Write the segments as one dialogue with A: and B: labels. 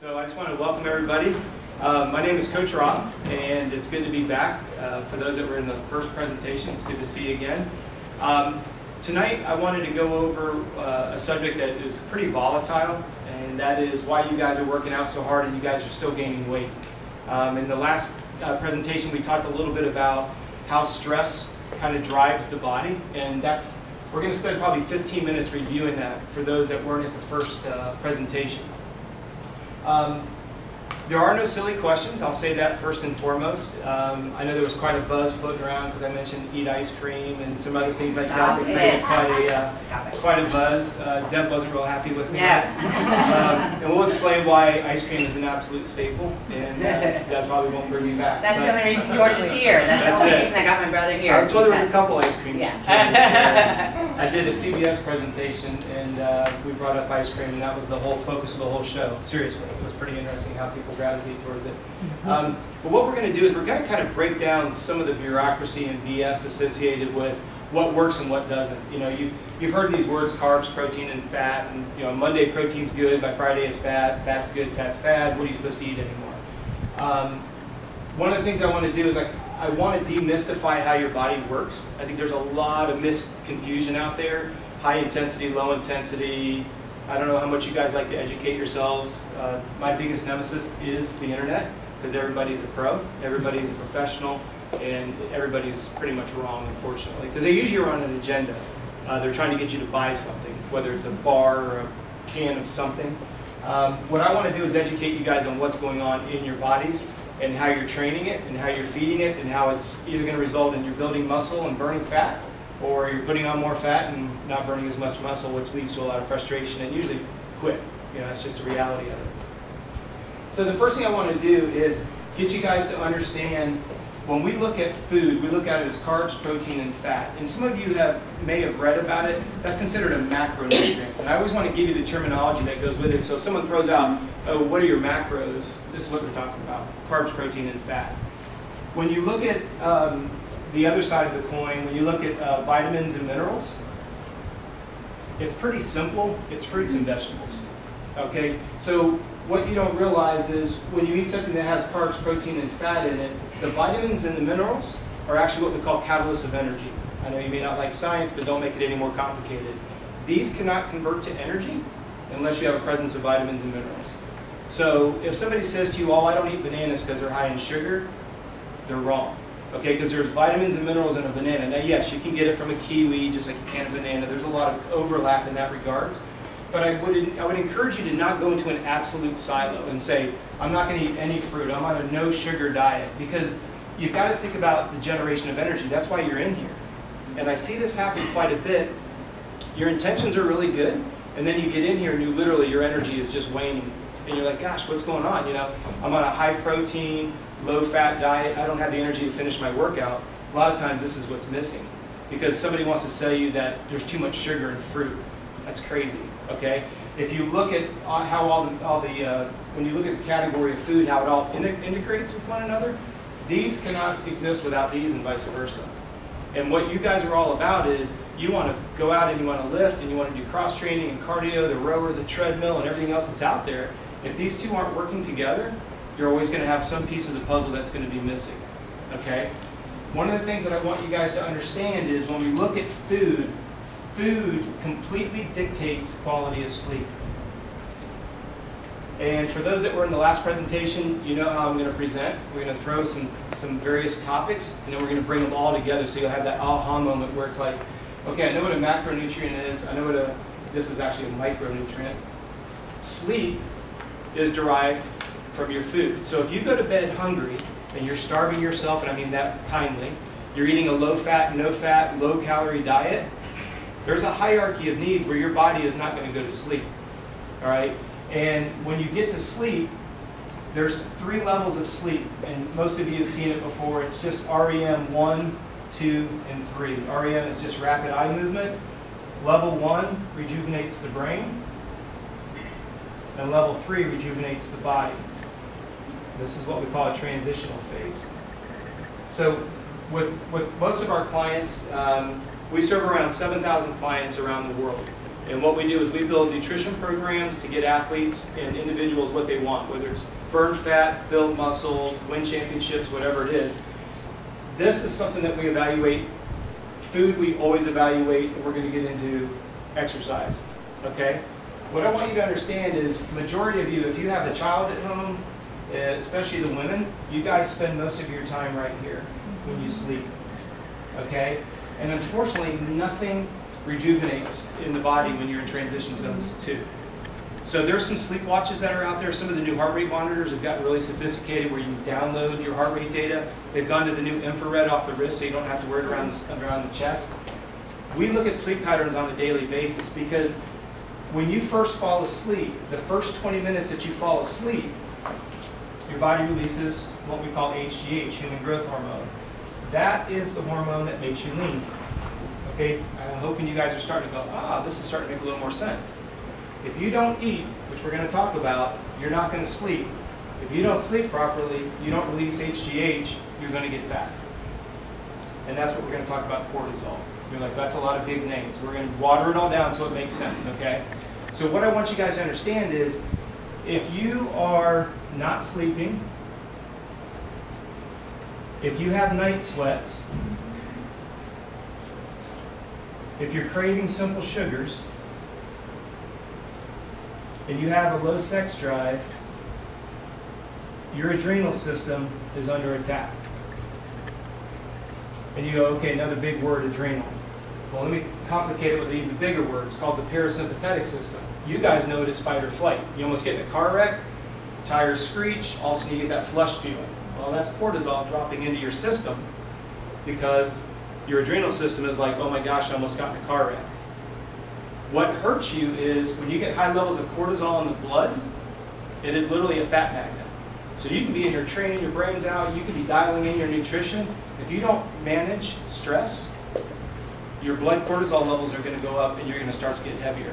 A: So I just want to welcome everybody. Um, my name is Coach Robb, and it's good to be back. Uh, for those that were in the first presentation, it's good to see you again. Um, tonight, I wanted to go over uh, a subject that is pretty volatile, and that is why you guys are working out so hard and you guys are still gaining weight. Um, in the last uh, presentation, we talked a little bit about how stress kind of drives the body, and that's we're going to spend probably 15 minutes reviewing that for those that weren't at the first uh, presentation. Um, there are no silly questions, I'll say that first and foremost. Um, I know there was quite a buzz floating around because I mentioned eat ice cream and some other things like that that created quite a, uh, quite a buzz. Uh, Deb wasn't real happy with me.
B: Yeah.
A: Um, and we'll explain why ice cream is an absolute staple, and uh, Deb probably won't bring me back.
B: That's the only reason George is here. That's
A: That's
B: the only reason I got my brother here.
A: I was told there was a couple ice cream
B: Yeah.
A: I did a CBS presentation and uh, we brought up ice cream and that was the whole focus of the whole show. Seriously, it was pretty interesting how people gravitate towards it. Um, but what we're going to do is we're going to kind of break down some of the bureaucracy and BS associated with what works and what doesn't. You know, you've, you've heard these words, carbs, protein, and fat, and you know, Monday protein's good, by Friday it's bad, fat's good, fat's bad, what are you supposed to eat anymore? Um, one of the things I want to do is I, I want to demystify how your body works. I think there's a lot of misconfusion out there. High intensity, low intensity. I don't know how much you guys like to educate yourselves. Uh, my biggest nemesis is the internet because everybody's a pro, everybody's a professional, and everybody's pretty much wrong, unfortunately. Because they usually are on an agenda. Uh, they're trying to get you to buy something, whether it's a bar or a can of something. Um, what I want to do is educate you guys on what's going on in your bodies and how you're training it and how you're feeding it and how it's either going to result in you're building muscle and burning fat or you're putting on more fat and not burning as much muscle, which leads to a lot of frustration and usually quit. You know, that's just the reality of it. So the first thing I want to do is get you guys to understand when we look at food, we look at it as carbs, protein, and fat. And some of you have may have read about it. That's considered a macronutrient. And I always want to give you the terminology that goes with it. So if someone throws out, oh, what are your macros? This is what we're talking about, carbs, protein, and fat. When you look at um, the other side of the coin, when you look at uh, vitamins and minerals, it's pretty simple. It's fruits and vegetables. Okay, so what you don't realize is when you eat something that has carbs, protein, and fat in it, the vitamins and the minerals are actually what we call catalysts of energy. I know you may not like science, but don't make it any more complicated. These cannot convert to energy unless you have a presence of vitamins and minerals. So if somebody says to you, oh, I don't eat bananas because they're high in sugar, they're wrong. Okay, because there's vitamins and minerals in a banana. Now, yes, you can get it from a kiwi, just like you can a banana. There's a lot of overlap in that regards. But I would, I would encourage you to not go into an absolute silo and say, I'm not going to eat any fruit. I'm on a no sugar diet. Because you've got to think about the generation of energy. That's why you're in here. And I see this happen quite a bit. Your intentions are really good. And then you get in here and you literally, your energy is just waning. And you're like, gosh, what's going on? You know, I'm on a high protein, low fat diet. I don't have the energy to finish my workout. A lot of times this is what's missing. Because somebody wants to sell you that there's too much sugar in fruit. That's crazy okay? If you look at uh, how all the, all the uh, when you look at the category of food, how it all integrates with one another, these cannot exist without these and vice versa. And what you guys are all about is you want to go out and you want to lift and you want to do cross training and cardio, the rower, the treadmill, and everything else that's out there. If these two aren't working together, you're always going to have some piece of the puzzle that's going to be missing, okay? One of the things that I want you guys to understand is when we look at food, food completely dictates quality of sleep. And for those that were in the last presentation, you know how I'm going to present. We're going to throw some, some various topics, and then we're going to bring them all together so you'll have that aha moment where it's like, okay, I know what a macronutrient is. I know what a, this is actually a micronutrient. Sleep is derived from your food. So if you go to bed hungry and you're starving yourself, and I mean that kindly, you're eating a low-fat, no-fat, low-calorie diet, there's a hierarchy of needs where your body is not going to go to sleep. All right? And when you get to sleep, there's three levels of sleep, and most of you have seen it before. It's just REM 1, 2, and 3. REM is just rapid eye movement. Level 1 rejuvenates the brain, and level 3 rejuvenates the body. This is what we call a transitional phase. So with, with most of our clients, um, we serve around 7,000 clients around the world. And what we do is we build nutrition programs to get athletes and individuals what they want, whether it's burn fat, build muscle, win championships, whatever it is. This is something that we evaluate. Food we always evaluate, and we're going to get into exercise. Okay? What I want you to understand is, majority of you, if you have a child at home, uh, especially the women, you guys spend most of your time right here when you sleep. Okay? And unfortunately, nothing rejuvenates in the body when you're in transition zones too. So there's some sleep watches that are out there. Some of the new heart rate monitors have gotten really sophisticated where you download your heart rate data. They've gone to the new infrared off the wrist so you don't have to wear it around the, around the chest. We look at sleep patterns on a daily basis because when you first fall asleep, the first 20 minutes that you fall asleep, your body releases what we call HGH, human growth hormone. That is the hormone that makes you lean. Okay, I'm hoping you guys are starting to go, ah, this is starting to make a little more sense. If you don't eat, which we're going to talk about, you're not going to sleep. If you don't sleep properly, you don't release HGH, you're going to get fat. And that's what we're going to talk about cortisol. You're like, that's a lot of big names. We're going to water it all down so it makes sense, okay? So what I want you guys to understand is, if you are not sleeping, if you have night sweats, if you're craving simple sugars, and you have a low sex drive, your adrenal system is under attack. And you go, okay, another big word, adrenal. Well, let me complicate it with an even bigger word. It's called the parasympathetic system. You guys know it as fight or flight. You almost get in a car wreck, tires screech, all of a sudden you get that flush feeling. Well, that's cortisol dropping into your system because your adrenal system is like, oh my gosh, I almost got in a car wreck. What hurts you is when you get high levels of cortisol in the blood, it is literally a fat magnet. So you can be in your training, your brain's out, you can be dialing in your nutrition. If you don't manage stress, your blood cortisol levels are going to go up and you're going to start to get heavier.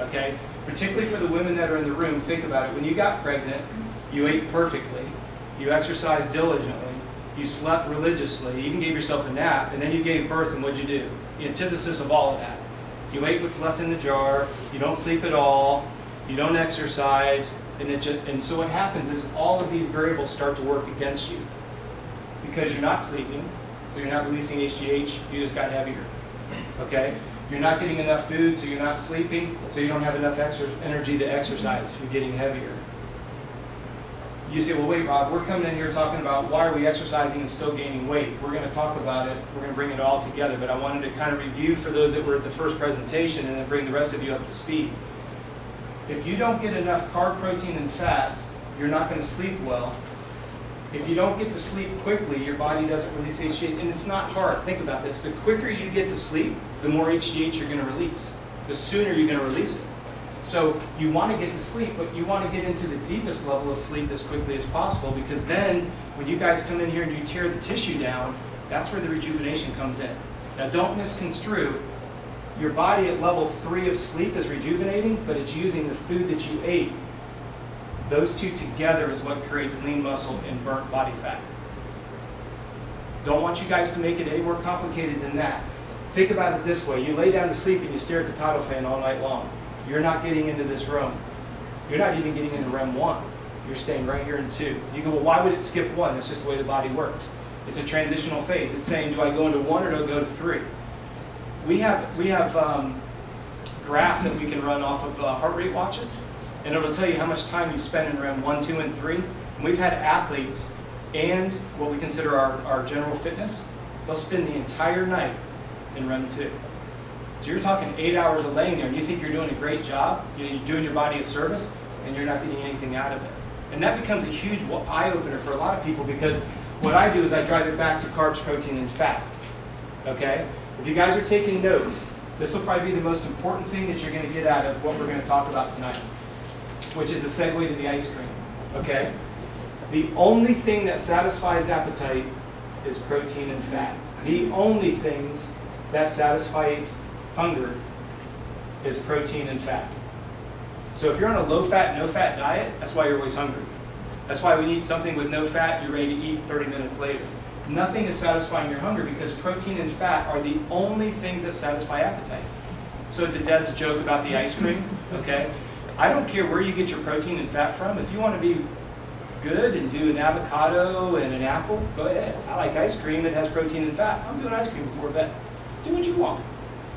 A: Okay? Particularly for the women that are in the room, think about it. When you got pregnant, you ate perfectly, you exercised diligently, you slept religiously, you even gave yourself a nap, and then you gave birth, and what'd you do? The antithesis of all of that. You ate what's left in the jar, you don't sleep at all, you don't exercise, and, it just, and so what happens is all of these variables start to work against you. Because you're not sleeping, so you're not releasing HGH, you just got heavier. Okay? You're not getting enough food, so you're not sleeping, so you don't have enough energy to exercise, you're getting heavier. You say, well, wait, Robb, we're coming in here talking about why are we exercising and still gaining weight. We're going to talk about it. We're going to bring it all together. But I wanted to kind of review for those that were at the first presentation and then bring the rest of you up to speed. If you don't get enough carb, protein, and fats, you're not going to sleep well. If you don't get to sleep quickly, your body doesn't release HGH. And it's not hard. Think about this. The quicker you get to sleep, the more HGH you're going to release. The sooner you're going to release it. So you want to get to sleep, but you want to get into the deepest level of sleep as quickly as possible because then when you guys come in here and you tear the tissue down, that's where the rejuvenation comes in. Now don't misconstrue. Your body at level three of sleep is rejuvenating, but it's using the food that you ate. Those two together is what creates lean muscle and burnt body fat. Don't want you guys to make it any more complicated than that. Think about it this way. You lay down to sleep and you stare at the paddle fan all night long. You're not getting into this room. You're not even getting into REM 1. You're staying right here in 2. You go, well, why would it skip 1? That's just the way the body works. It's a transitional phase. It's saying, do I go into 1 or do I go to 3? We have, we have um, graphs that we can run off of uh, heart rate watches, and it'll tell you how much time you spend in REM 1, 2, and 3. And we've had athletes and what we consider our, our general fitness, they'll spend the entire night in REM 2. So you're talking eight hours of laying there, and you think you're doing a great job, you're doing your body a service, and you're not getting anything out of it. And that becomes a huge eye opener for a lot of people because what I do is I drive it back to carbs, protein, and fat. Okay? If you guys are taking notes, this will probably be the most important thing that you're going to get out of what we're going to talk about tonight, which is a segue to the ice cream. Okay? The only thing that satisfies appetite is protein and fat. The only things that satisfies hunger is protein and fat. So if you're on a low-fat, no-fat diet, that's why you're always hungry. That's why we need something with no fat, you're ready to eat 30 minutes later. Nothing is satisfying your hunger because protein and fat are the only things that satisfy appetite. So to Deb's joke about the ice cream, okay? I don't care where you get your protein and fat from. If you want to be good and do an avocado and an apple, go ahead. I like ice cream, it has protein and fat. I'm doing ice cream before bed. Do what you want.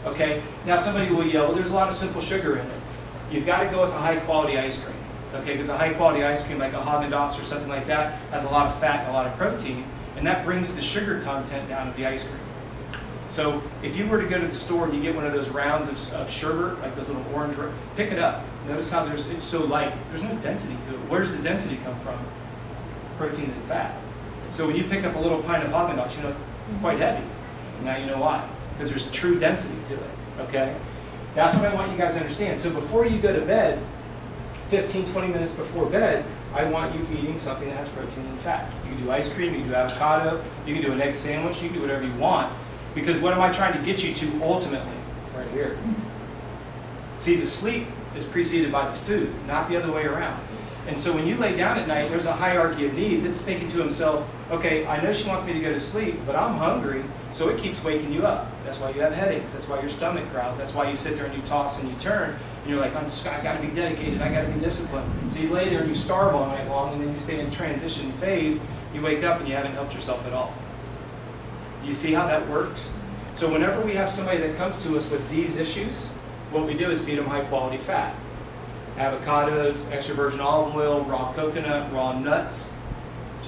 A: Okay? Now somebody will yell, well, there's a lot of simple sugar in it. You've got to go with a high quality ice cream. Okay, because a high quality ice cream like a Haagen-Dazs or something like that has a lot of fat and a lot of protein, and that brings the sugar content down of the ice cream. So if you were to go to the store and you get one of those rounds of, of sherbet, like those little orange, pick it up. Notice how there's it's so light. There's no density to it. Where's the density come from? Protein and fat. So when you pick up a little pint of Haagen-Dazs, you know it's quite heavy. Now you know why. Because there's true density to it. Okay? That's what I want you guys to understand. So before you go to bed, 15, 20 minutes before bed, I want you eating something that has protein and fat. You can do ice cream, you can do avocado, you can do an egg sandwich, you can do whatever you want. Because what am I trying to get you to ultimately? Right here. See, the sleep is preceded by the food, not the other way around. And so when you lay down at night, there's a hierarchy of needs. It's thinking to himself, okay, I know she wants me to go to sleep, but I'm hungry, so it keeps waking you up. That's why you have headaches. That's why your stomach growls. That's why you sit there and you toss and you turn. And you're like, I'm just, I got to be dedicated. I got to be disciplined. So you lay there and you starve all night long, and then you stay in transition phase. You wake up and you haven't helped yourself at all. You see how that works? So whenever we have somebody that comes to us with these issues, what we do is feed them high quality fat. Avocados, extra virgin olive oil, raw coconut, raw nuts,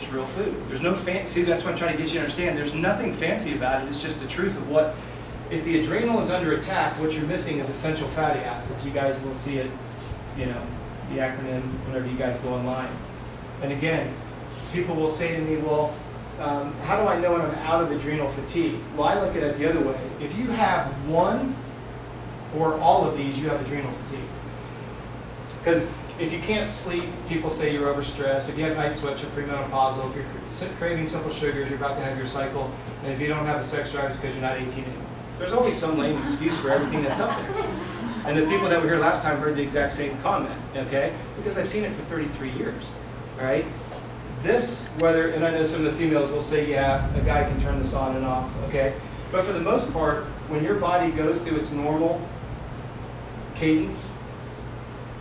A: just real food. There's no fancy, that's what I'm trying to get you to understand. There's nothing fancy about it, it's just the truth of what, if the adrenal is under attack, what you're missing is essential fatty acids. You guys will see it, you know, the acronym whenever you guys go online. And again, people will say to me, well, um, how do I know when I'm out of adrenal fatigue? Well, I look at it the other way. If you have one or all of these, you have adrenal fatigue. Because if you can't sleep, people say you're overstressed. If you have night sweats, you're premenopausal. If you're craving simple sugars, you're about to have your cycle. And if you don't have a sex drive, it's because you're not 18 anymore. There's always some lame excuse for everything that's up there. And the people that were here last time heard the exact same comment, okay? Because I've seen it for 33 years, all right? This, whether, and I know some of the females will say, yeah, a guy can turn this on and off, okay? But for the most part, when your body goes through its normal cadence,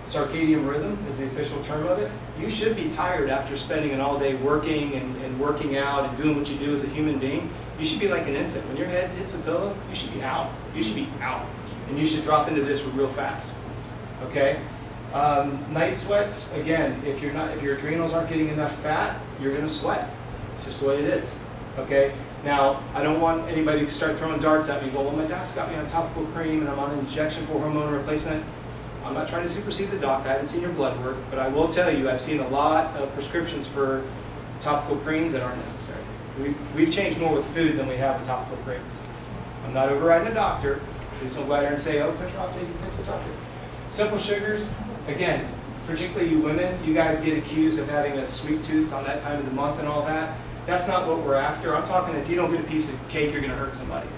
A: circadian rhythm is the official term of it, you should be tired after spending an all day working and, and working out and doing what you do as a human being. You should be like an infant. When your head hits a pillow, you should be out. You should be out. And you should drop into this real fast. Okay? Um, night sweats, again, if you're not if your adrenals aren't getting enough fat, you're gonna sweat. It's just the way it is. Okay? Now, I don't want anybody to start throwing darts at me, go, well, my doc's got me on topical cream and I'm on injection for hormone replacement. I'm not trying to supersede the doc, I haven't seen your blood work, but I will tell you, I've seen a lot of prescriptions for topical creams that aren't necessary. We've, we've changed more with food than we have with topical creams. I'm not overriding a doctor. Please don't go out there and say, oh, Coach Robb, you fix the doctor. Simple sugars, again, particularly you women, you guys get accused of having a sweet tooth on that time of the month and all that. That's not what we're after. I'm talking if you don't get a piece of cake, you're going to hurt somebody.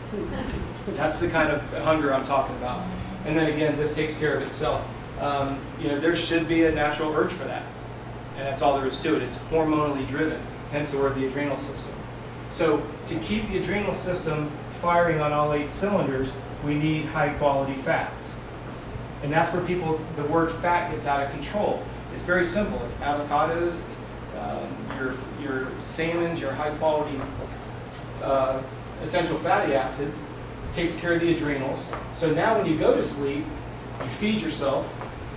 A: That's the kind of hunger I'm talking about. And then again, this takes care of itself. Um, you know, there should be a natural urge for that. And that's all there is to it. It's hormonally driven, hence the word the adrenal system. So to keep the adrenal system firing on all eight cylinders, we need high quality fats. And that's where people, the word fat gets out of control. It's very simple. It's avocados, it's um, your, your salmons, your high quality uh, essential fatty acids, takes care of the adrenals. So now when you go to sleep, you feed yourself,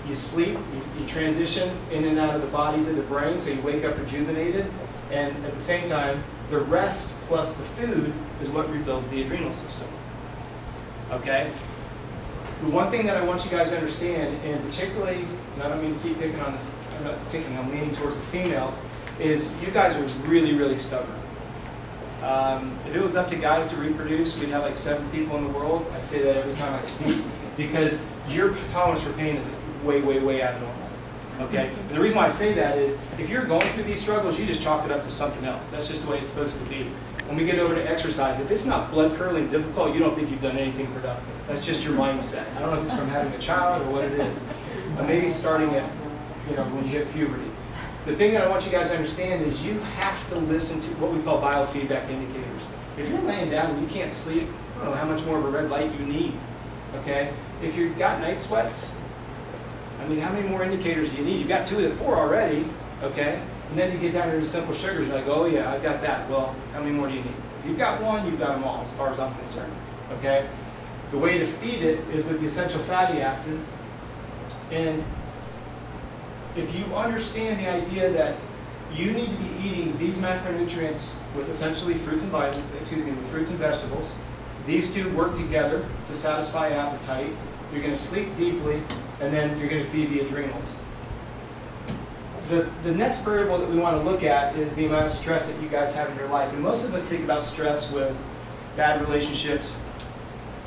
A: you sleep, you, you, transition in and out of the body to the brain, so you wake up rejuvenated, and at the same time, the rest plus the food is what rebuilds the adrenal system. Okay? The one thing that I want you guys to understand, and particularly, and I don't mean to keep picking on the, I'm not picking, I'm leaning towards the females, is you guys are really, really stubborn. Um, if it was up to guys to reproduce, we'd have like seven people in the world. I say that every time I speak because your tolerance for pain is way, way, way out of normal. Okay? And the reason why I say that is if you're going through these struggles, you just chalk it up to something else. That's just the way it's supposed to be. When we get over to exercise, if it's not blood curdling difficult, you don't think you've done anything productive. That's just your mindset. I don't know if it's from having a child or what it is. But maybe starting at, you know, when you hit puberty. The thing that I want you guys to understand is you have to listen to what we call biofeedback indicators. If you're laying down and you can't sleep, I don't know how much more of a red light you need. Okay? If you've got night sweats, I mean, how many more indicators do you need? You've got two of the four already, okay? And then you get down to the simple sugars, you're like, oh yeah, I've got that. Well, how many more do you need? If you've got one, you've got them all, as far as I'm concerned, okay? The way to feed it is with the essential fatty acids. And if you understand the idea that you need to be eating these macronutrients with essentially fruits and vitamins, excuse me, with fruits and vegetables, these two work together to satisfy appetite. You're going to sleep deeply, and then you're going to feed the adrenals. The, the next variable that we want to look at is the amount of stress that you guys have in your life. And most of us think about stress with bad relationships,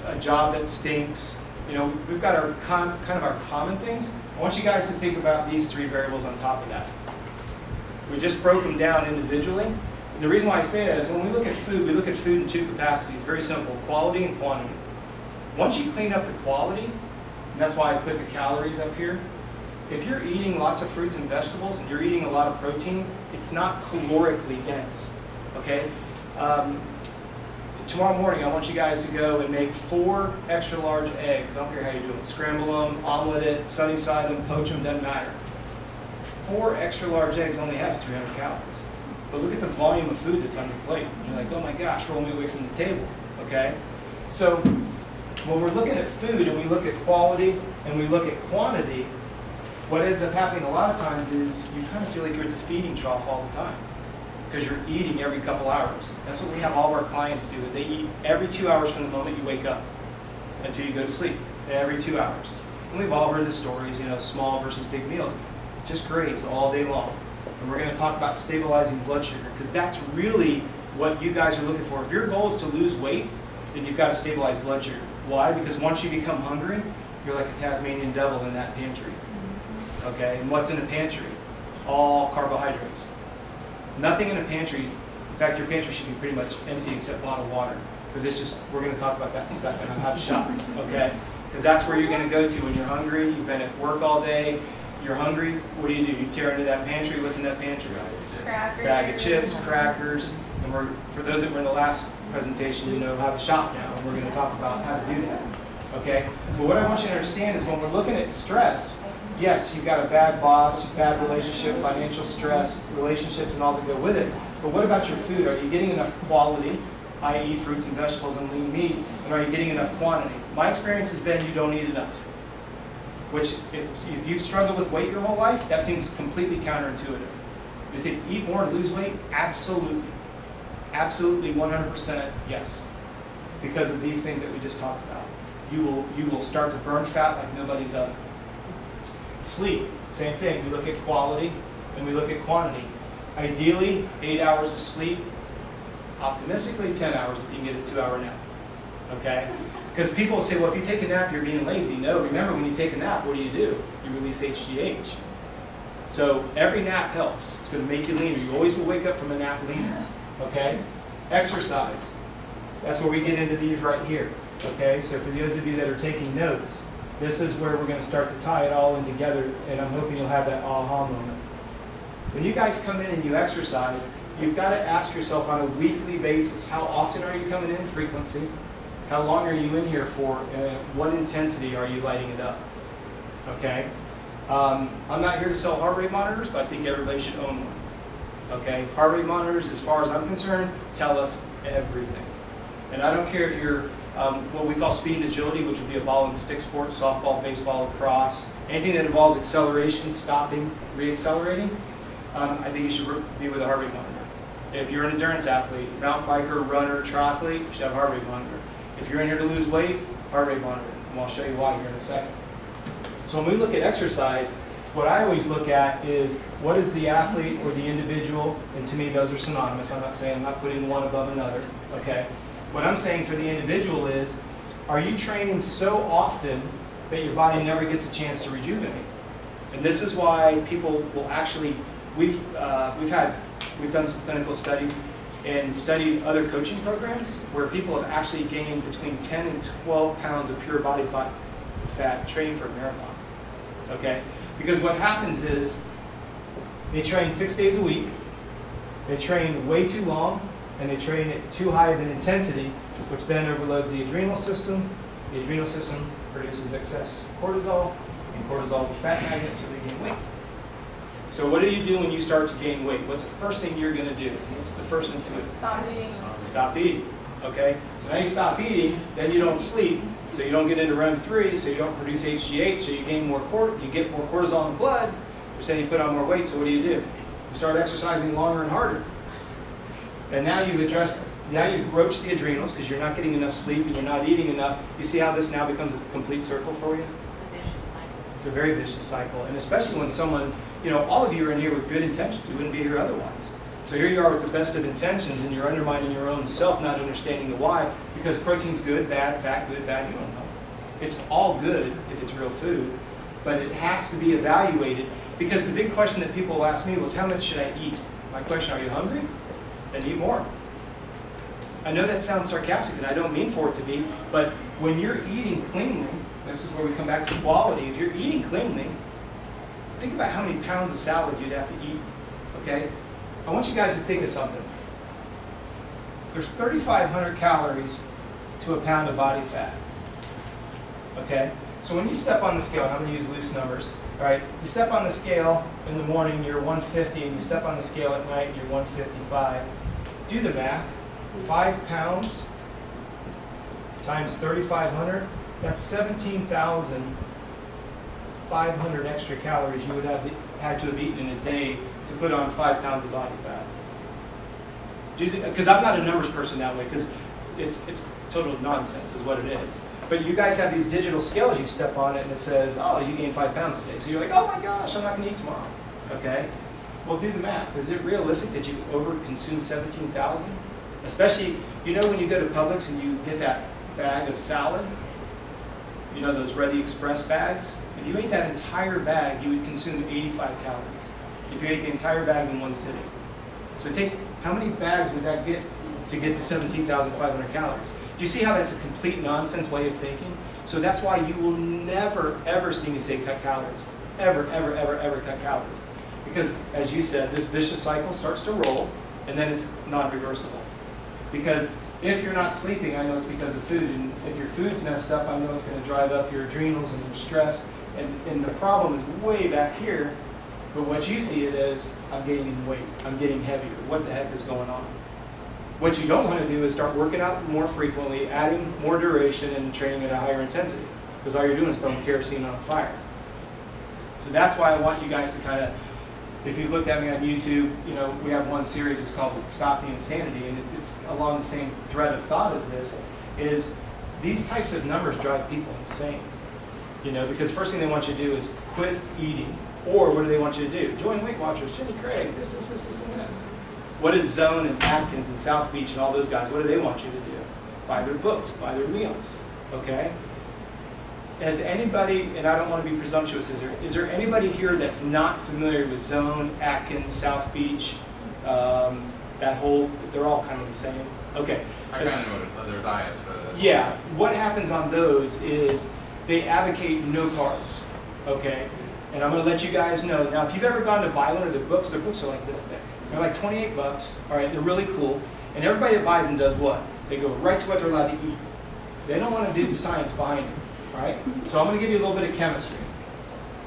A: a job that stinks. You know, we've got our kind of our common things. I want you guys to think about these three variables on top of that. We just broke them down individually. The reason why I say that is when we look at food, we look at food in two capacities, very simple, quality and quantity. Once you clean up the quality, and that's why I put the calories up here, if you're eating lots of fruits and vegetables and you're eating a lot of protein, it's not calorically dense, okay? Um, tomorrow morning, I want you guys to go and make four extra large eggs. I don't care how you do it. Scramble them, omelet it, sunny side them, poach them, doesn't matter. Four extra large eggs only has 300 calories. But look at the volume of food that's on your plate. You're like, oh my gosh, roll me away from the table, okay? So when we're looking at food and we look at quality and we look at quantity, what ends up happening a lot of times is you kind of feel like you're at the feeding trough all the time because you're eating every couple hours. That's what we have all of our clients do is they eat every two hours from the moment you wake up until you go to sleep, every two hours. And we've all heard the stories, you know, small versus big meals. Just graze all day long. And we're going to talk about stabilizing blood sugar because that's really what you guys are looking for. If your goal is to lose weight, then you've got to stabilize blood sugar. Why? Because once you become hungry, you're like a Tasmanian devil in that pantry. Mm-hmm. Okay, and what's in the pantry? All carbohydrates. Nothing in a pantry, in fact, your pantry should be pretty much empty except bottled water. Because it's just, we're going to talk about that in a second on how to shop, okay? Because that's where you're going to go to when you're hungry, you've been at work all day, you're hungry, what do you do? You tear into that pantry, what's in that pantry?
C: Crackers.
A: Bag of chips, crackers, and we're, for those that were in the last presentation, you know how to shop now, and we're going to talk about how to do that, okay? But what I want you to understand is when we're looking at stress, yes, you've got a bad boss, bad relationship, financial stress, relationships and all that go with it. But what about your food? Are you getting enough quality, i.e. fruits and vegetables and lean meat, and are you getting enough quantity? My experience has been you don't eat enough. Which, if, if you've struggled with weight your whole life, that seems completely counterintuitive. You think eat more and lose weight? Absolutely. Absolutely 100% yes. Because of these things that we just talked about. You will, you will start to burn fat like nobody's other. Sleep, same thing. We look at quality and we look at quantity. Ideally, eight hours of sleep. Optimistically, 10 hours if you can get a two hour nap. Okay? Because people say, well, if you take a nap, you're being lazy. No, remember when you take a nap, what do you do? You release HGH. So every nap helps. It's going to make you leaner. You always will wake up from a nap leaner. Okay? Exercise. That's where we get into these right here. Okay? So for those of you that are taking notes, this is where we're going to start to tie it all in together, and I'm hoping you'll have that aha moment. When you guys come in and you exercise, you've got to ask yourself on a weekly basis, how often are you coming in, frequency? How long are you in here for? And what intensity are you lighting it up? Okay? Um, I'm not here to sell heart rate monitors, but I think everybody should own one. Okay? Heart rate monitors, as far as I'm concerned, tell us everything. And I don't care if you're um, what we call speed and agility, which would be a ball and stick sport, softball, baseball, lacrosse, anything that involves acceleration, stopping, reaccelerating, um, I think you should be with a heart rate monitor. If you're an endurance athlete, mountain biker, runner, triathlete, you should have a heart rate monitor. If you're in here to lose weight, heart rate monitor. And I'll show you why here in a second. So when we look at exercise, what I always look at is what is the athlete or the individual, and to me those are synonymous. I'm not saying I'm not putting one above another, okay? What I'm saying for the individual is, are you training so often that your body never gets a chance to rejuvenate? And this is why people will actually, we've, uh, we've had, we've done some clinical studies and studied other coaching programs where people have actually gained between 10 and 12 pounds of pure body fat, fat training for a marathon. Okay? Because what happens is they train six days a week, they train way too long, and they train at too high of an intensity, which then overloads the adrenal system, The adrenal system produces excess cortisol, and cortisol is a fat magnet, so they gain weight. So what do you do when you start to gain weight? What's the first thing you're going to do? What's the first intuitive?
C: Stop eating.
A: Uh, stop eating. Okay? So now you stop eating, then you don't sleep, so you don't get into REM 3, so you don't produce HGH, so you gain more cort you get more cortisol in the blood, which then you put on more weight, so what do you do? You start exercising longer and harder. And now you've addressed, now you've roached the adrenals because you're not getting enough sleep and you're not eating enough. You see how this now becomes a complete circle for you? It's a very vicious cycle, and especially when someone, you know, all of you are in here with good intentions. You wouldn't be here otherwise. So here you are with the best of intentions, and you're undermining your own self, not understanding the why, because protein's good, bad, fat, good, bad, you don't know. It's all good if it's real food, but it has to be evaluated, because the big question that people ask me was, how much should I eat? My question, are you hungry? Then eat more. I know that sounds sarcastic, and I don't mean for it to be, but when you're eating cleanly, this is where we come back to quality. If you're eating cleanly, think about how many pounds of salad you'd have to eat, okay? I want you guys to think of something. There's 3,500 calories to a pound of body fat, okay? So when you step on the scale, and I'm going to use loose numbers, all right? You step on the scale in the morning, you're 150, and you step on the scale at night, you're 155. Do the math. Five pounds times 3,500, that's 17,500 extra calories you would have had to have eaten in a day to put on five pounds of body fat. Because I'm not a numbers person that way, because it's, it's total nonsense is what it is. But you guys have these digital scales, you step on it and it says, oh, you gained five pounds today. So you're like, oh my gosh, I'm not going to eat tomorrow. Okay? Well, do the math. Is it realistic that you over consume 17,000? Especially, you know when you go to Publix and you get that bag of salad, you know those Ready Express bags? If you ate that entire bag, you would consume 85 calories. If you ate the entire bag in one sitting. So take, how many bags would that get to get to 17,500 calories? Do you see how that's a complete nonsense way of thinking? So that's why you will never, ever see me say cut calories. Ever, ever, ever, ever cut calories. Because, as you said, this vicious cycle starts to roll, and then it's non-reversible. Because if you're not sleeping, I know it's because of food. And if your food's messed up, I know it's going to drive up your adrenals and your stress. And, and the problem is way back here. But what you see it as, I'm gaining weight. I'm getting heavier. What the heck is going on? What you don't want to do is start working out more frequently, adding more duration, and training at a higher intensity. Because all you're doing is throwing kerosene on a fire. So that's why I want you guys to kind of if you've looked at me on YouTube, you know, we have one series, it's called Stop the Insanity, and it's along the same thread of thought as this, is these types of numbers drive people insane. You know, because first thing they want you to do is quit eating, or what do they want you to do? Join Weight Watchers, Jenny Craig, this, this, this, this, and this. What is Zone and Atkins and South Beach and all those guys, what do they want you to do? Buy their books, buy their meals, okay? Has anybody, and I don't want to be presumptuous, is there, is there anybody here that's not familiar with Zone, Atkins, South Beach, um, that whole, they're all kind of the same? Okay.
D: I kind of know what other diets, but.
A: Yeah, what happens on those is they advocate no carbs, okay? And I'm going to let you guys know. Now, if you've ever gone to buy one of their books, their books are like this thick. They're like 28 bucks, all right? They're really cool. And everybody that buys them does what? They go right to what they're allowed to eat. They don't want to do the science behind it. Right? So I'm going to give you a little bit of chemistry.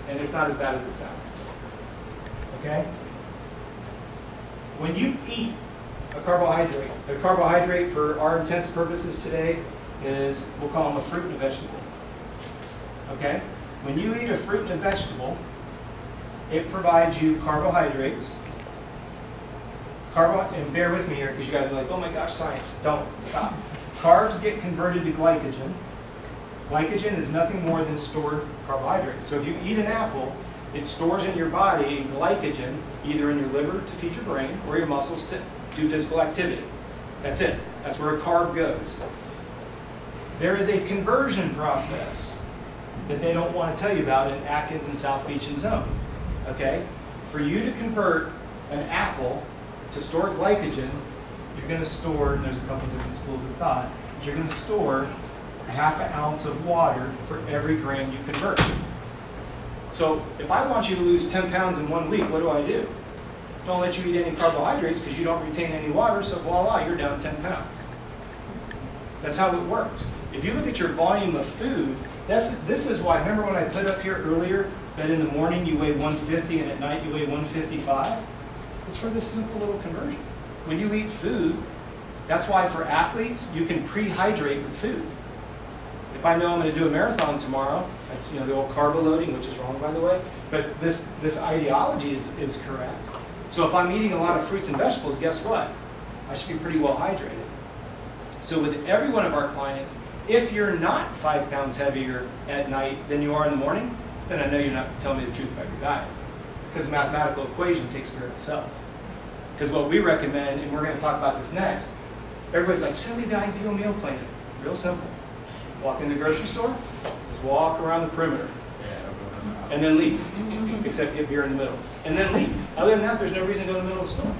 A: And it's not as bad as it sounds. Okay? When you eat a carbohydrate, a carbohydrate for our intents purposes today is, we'll call them a fruit and a vegetable. Okay? When you eat a fruit and a vegetable, it provides you carbohydrates. Carbo and bear with me here because you guys are like, oh my gosh, science. Don't. Stop. Carbs get converted to glycogen Glycogen is nothing more than stored carbohydrate. So if you eat an apple, it stores in your body glycogen, either in your liver to feed your brain or your muscles to do physical activity. That's it. That's where a carb goes. There is a conversion process that they don't want to tell you about in Atkins and South Beach and Zone. Okay? For you to convert an apple to store glycogen, you're going to store, and there's a couple different schools of thought, you're going to store half an ounce of water for every gram you convert. So if I want you to lose 10 pounds in one week, what do I do? Don't let you eat any carbohydrates because you don't retain any water, so voila, you're down 10 pounds. That's how it works. If you look at your volume of food, that's, this is why, remember when I put up here earlier that in the morning you weigh 150 and at night you weigh 155? It's for this simple little conversion. When you eat food, that's why for athletes, you can pre-hydrate with food. If I know I'm going to do a marathon tomorrow, that's you know the old carbo loading, which is wrong by the way, but this this ideology is, is correct. So if I'm eating a lot of fruits and vegetables, guess what? I should be pretty well hydrated. So with every one of our clients, if you're not five pounds heavier at night than you are in the morning, then I know you're not telling me the truth about your diet. Because the mathematical equation takes care of itself. Because what we recommend, and we're going to talk about this next, everybody's like, send me the ideal meal plan. Real simple. Walk in the grocery store, just walk around the perimeter, and then leave. Except get beer in the middle. And then leave. Other than that, there's no reason to go in the middle of the store.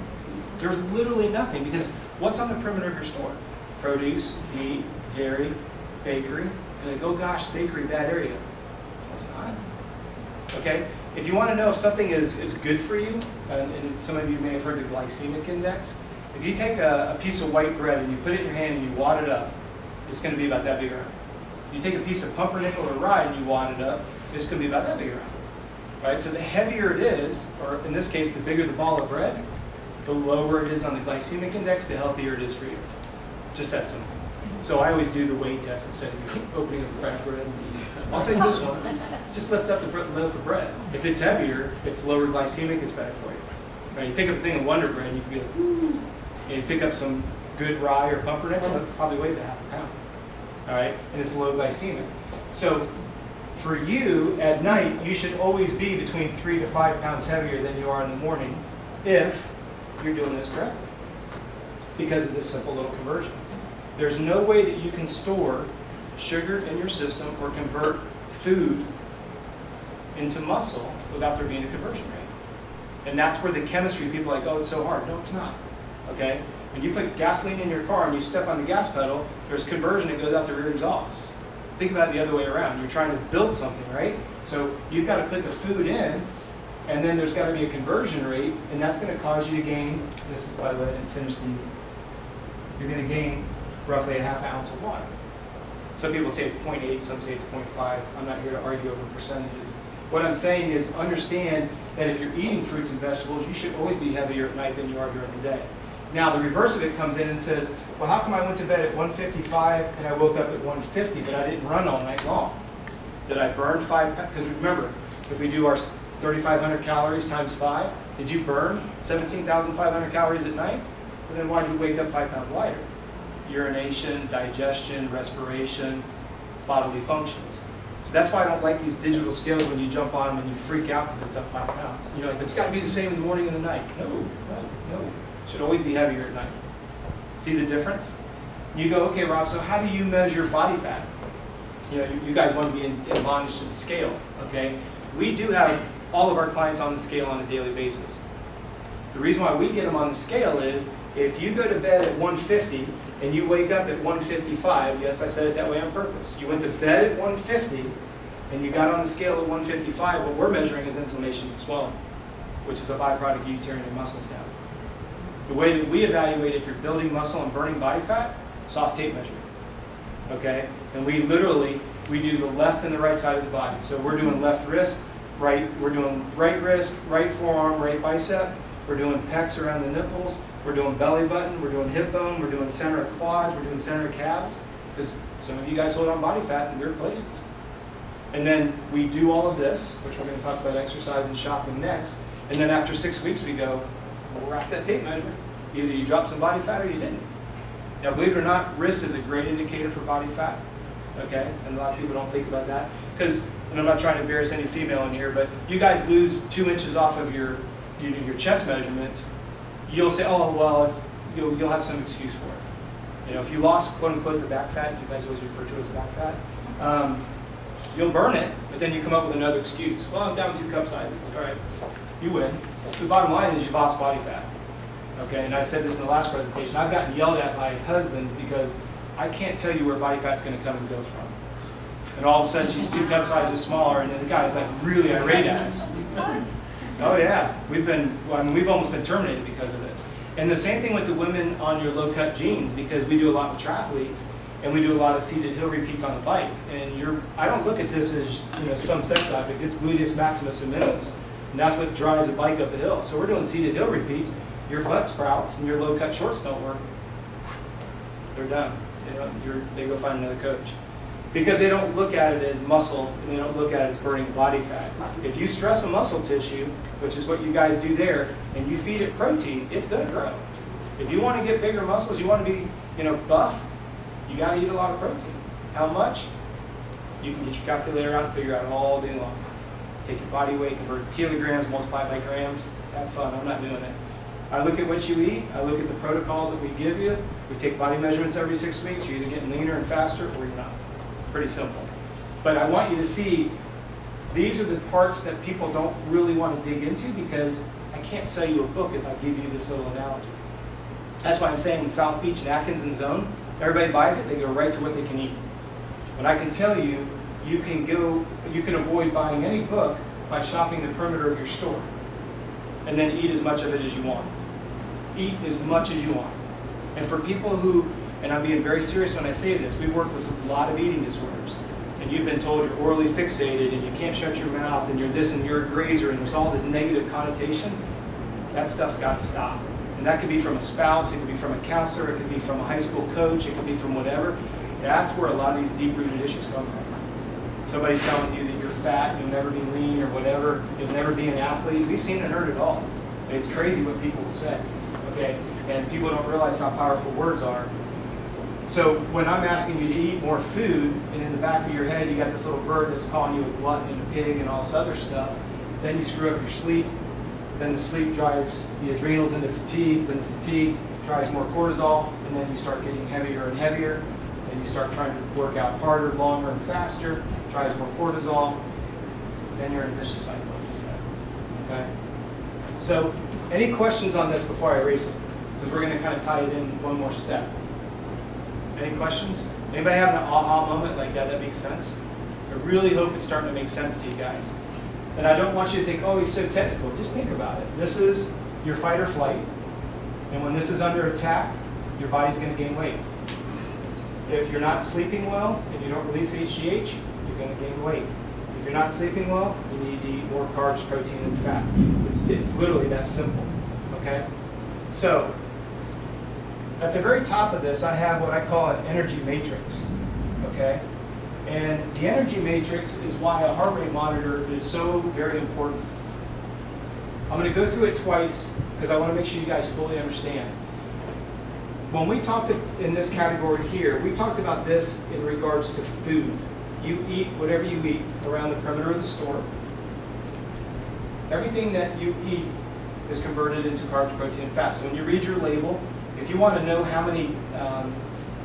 A: There's literally nothing, because what's on the perimeter of your store? Produce, meat, dairy, bakery. And they go, gosh, bakery, bad area. It's not. Okay? If you want to know if something is, is good for you, and, and some of you may have heard the glycemic index, if you take a, a piece of white bread and you put it in your hand and you wad it up, it's going to be about that big around. You take a piece of pumpernickel or rye and you wad it up, it's going to be about that big around. Right? So the heavier it is, or in this case, the bigger the ball of bread, the lower it is on the glycemic index, the healthier it is for you. Just that simple. So I always do the weight test instead of opening up a crack bread. I'll take this one. Just lift up the loaf of bread. If it's heavier, it's lower glycemic, it's better for you. Right? You pick up a thing of Wonder Bread, you can be like, woo. And you pick up some good rye or pumpernickel, it probably weighs a half a pound. All right? And it's low glycemic. So for you, at night, you should always be between three to five pounds heavier than you are in the morning if you're doing this correctly because of this simple little conversion. There's no way that you can store sugar in your system or convert food into muscle without there being a conversion rate. And that's where the chemistry people are like, oh, it's so hard. No, it's not. Okay? When you put gasoline in your car and you step on the gas pedal, there's conversion that goes out the rear exhaust. Think about it the other way around. You're trying to build something, right? So you've got to put the food in, and then there's got to be a conversion rate, and that's going to cause you to gain, this is by the way, didn't finish the, you're going to gain roughly a half ounce of water. Some people say it's 0.8, some say it's 0.5. I'm not here to argue over percentages. What I'm saying is understand that if you're eating fruits and vegetables, you should always be heavier at night than you are during the day. Now, the reverse of it comes in and says, well, how come I went to bed at 155 and I woke up at 150, but I didn't run all night long? Did I burn five? Because remember, if we do our 3,500 calories times five, did you burn 17,500 calories at night? Well, then why did you wake up five pounds lighter? Urination, digestion, respiration, bodily functions. So that's why I don't like these digital scales when you jump on them when you freak out because it's up five pounds. You know, like, it's got to be the same in the morning and the night. No, no, no. Should always be heavier at night. See the difference? You go, okay, Robb, so how do you measure body fat? You know, you, you guys want to be in, admonished to the scale, okay? We do have all of our clients on the scale on a daily basis. The reason why we get them on the scale is if you go to bed at 150 and you wake up at 155, yes, I said it that way on purpose. You went to bed at 150 and you got on the scale at 155, what we're measuring is inflammation and swelling, which is a byproduct of you tearing your muscles down. The way that we evaluate if you're building muscle and burning body fat, soft tape measure. Okay? And we literally, we do the left and the right side of the body. So we're doing left wrist, right, we're doing right wrist, right forearm, right bicep. We're doing pecs around the nipples. We're doing belly button. We're doing hip bone. We're doing center of quads. We're doing center of calves. Because some of you guys hold on body fat in weird places. And then we do all of this, which we're going to talk about exercise and shopping next. And then after six weeks, we go, well, at that tape measure. Either you dropped some body fat or you didn't. Now, believe it or not, wrist is a great indicator for body fat. Okay? And a lot of people don't think about that. Because, and I'm not trying to embarrass any female in here, but you guys lose two inches off of your, your, your chest measurements, you'll say, oh, well, you'll, you'll have some excuse for it. You know, if you lost, quote unquote, the back fat, you guys always refer to it as back fat, um, you'll burn it, but then you come up with another excuse. Well, I'm down two cup sizes. All right, you win. The bottom line is you lost body fat. Okay, and I said this in the last presentation. I've gotten yelled at by husbands because I can't tell you where body fat's going to come and go from. And all of a sudden she's two cup sizes smaller, and then the guy's like really irate at us. Oh yeah, we've been, well, I mean, we've almost been terminated because of it. And the same thing with the women on your low cut jeans because we do a lot with triathletes. And we do a lot of seated hill repeats on the bike. And you're, I don't look at this as, you know, some sex object. It's gluteus maximus and minimus. And that's what drives a bike up a hill. So we're doing seated hill repeats. Your butt sprouts and your low cut shorts don't work. They're done. You're, they go find another coach. Because they don't look at it as muscle and they don't look at it as burning body fat. If you stress a muscle tissue, which is what you guys do there, and you feed it protein, it's going to grow. If you want to get bigger muscles, you want to be, you know, buff, you got to eat a lot of protein. How much? You can get your calculator out and figure out all day long. Take your body weight, convert kilograms, multiply by grams. Have fun. I'm not doing it. I look at what you eat. I look at the protocols that we give you. We take body measurements every six weeks. You're either getting leaner and faster or you're not. Pretty simple. But I want you to see these are the parts that people don't really want to dig into because I can't sell you a book if I give you this little analogy. That's why I'm saying in South Beach and Atkins and Zone, everybody buys it, they go right to what they can eat. But I can tell you, you can go, you can avoid buying any book by shopping the perimeter of your store. And then eat as much of it as you want. Eat as much as you want. And for people who, and I'm being very serious when I say this, we work with a lot of eating disorders. And you've been told you're orally fixated and you can't shut your mouth and you're this and you're a grazer and there's all this negative connotation. That stuff's got to stop. And that could be from a spouse, it could be from a counselor, it could be from a high school coach, it could be from whatever. That's where a lot of these deep-rooted issues come from. Somebody telling you that you're fat, you'll never be lean or whatever, you'll never be an athlete. We've seen and heard it all. It's crazy what people will say, okay? And people don't realize how powerful words are. So when I'm asking you to eat more food, and in the back of your head you got this little bird that's calling you a glutton and a pig and all this other stuff, then you screw up your sleep, then the sleep drives the adrenals into fatigue, then the fatigue drives more cortisol, and then you start getting heavier and heavier, and you start trying to work out harder, longer, and faster, drives more cortisol, then you're in a vicious cycle, like you said. Okay? So, any questions on this before I erase it? Because we're going to kind of tie it in one more step. Any questions? Anybody have an aha moment like that? That makes sense? I really hope it's starting to make sense to you guys. And I don't want you to think, oh, he's so technical. Just think about it. This is your fight or flight. And when this is under attack, your body's going to gain weight. If you're not sleeping well and you don't release HGH, you're going to gain weight. If you're not sleeping well, you need to eat more carbs, protein, and fat. It's, it's literally that simple. Okay? So, at the very top of this, I have what I call an energy matrix. Okay? And the energy matrix is why a heart rate monitor is so very important. I'm going to go through it twice because I want to make sure you guys fully understand. When we talked in this category here, we talked about this in regards to food. You eat whatever you eat around the perimeter of the store. Everything that you eat is converted into carbs, protein, and fat. So when you read your label, if you want to know how many um,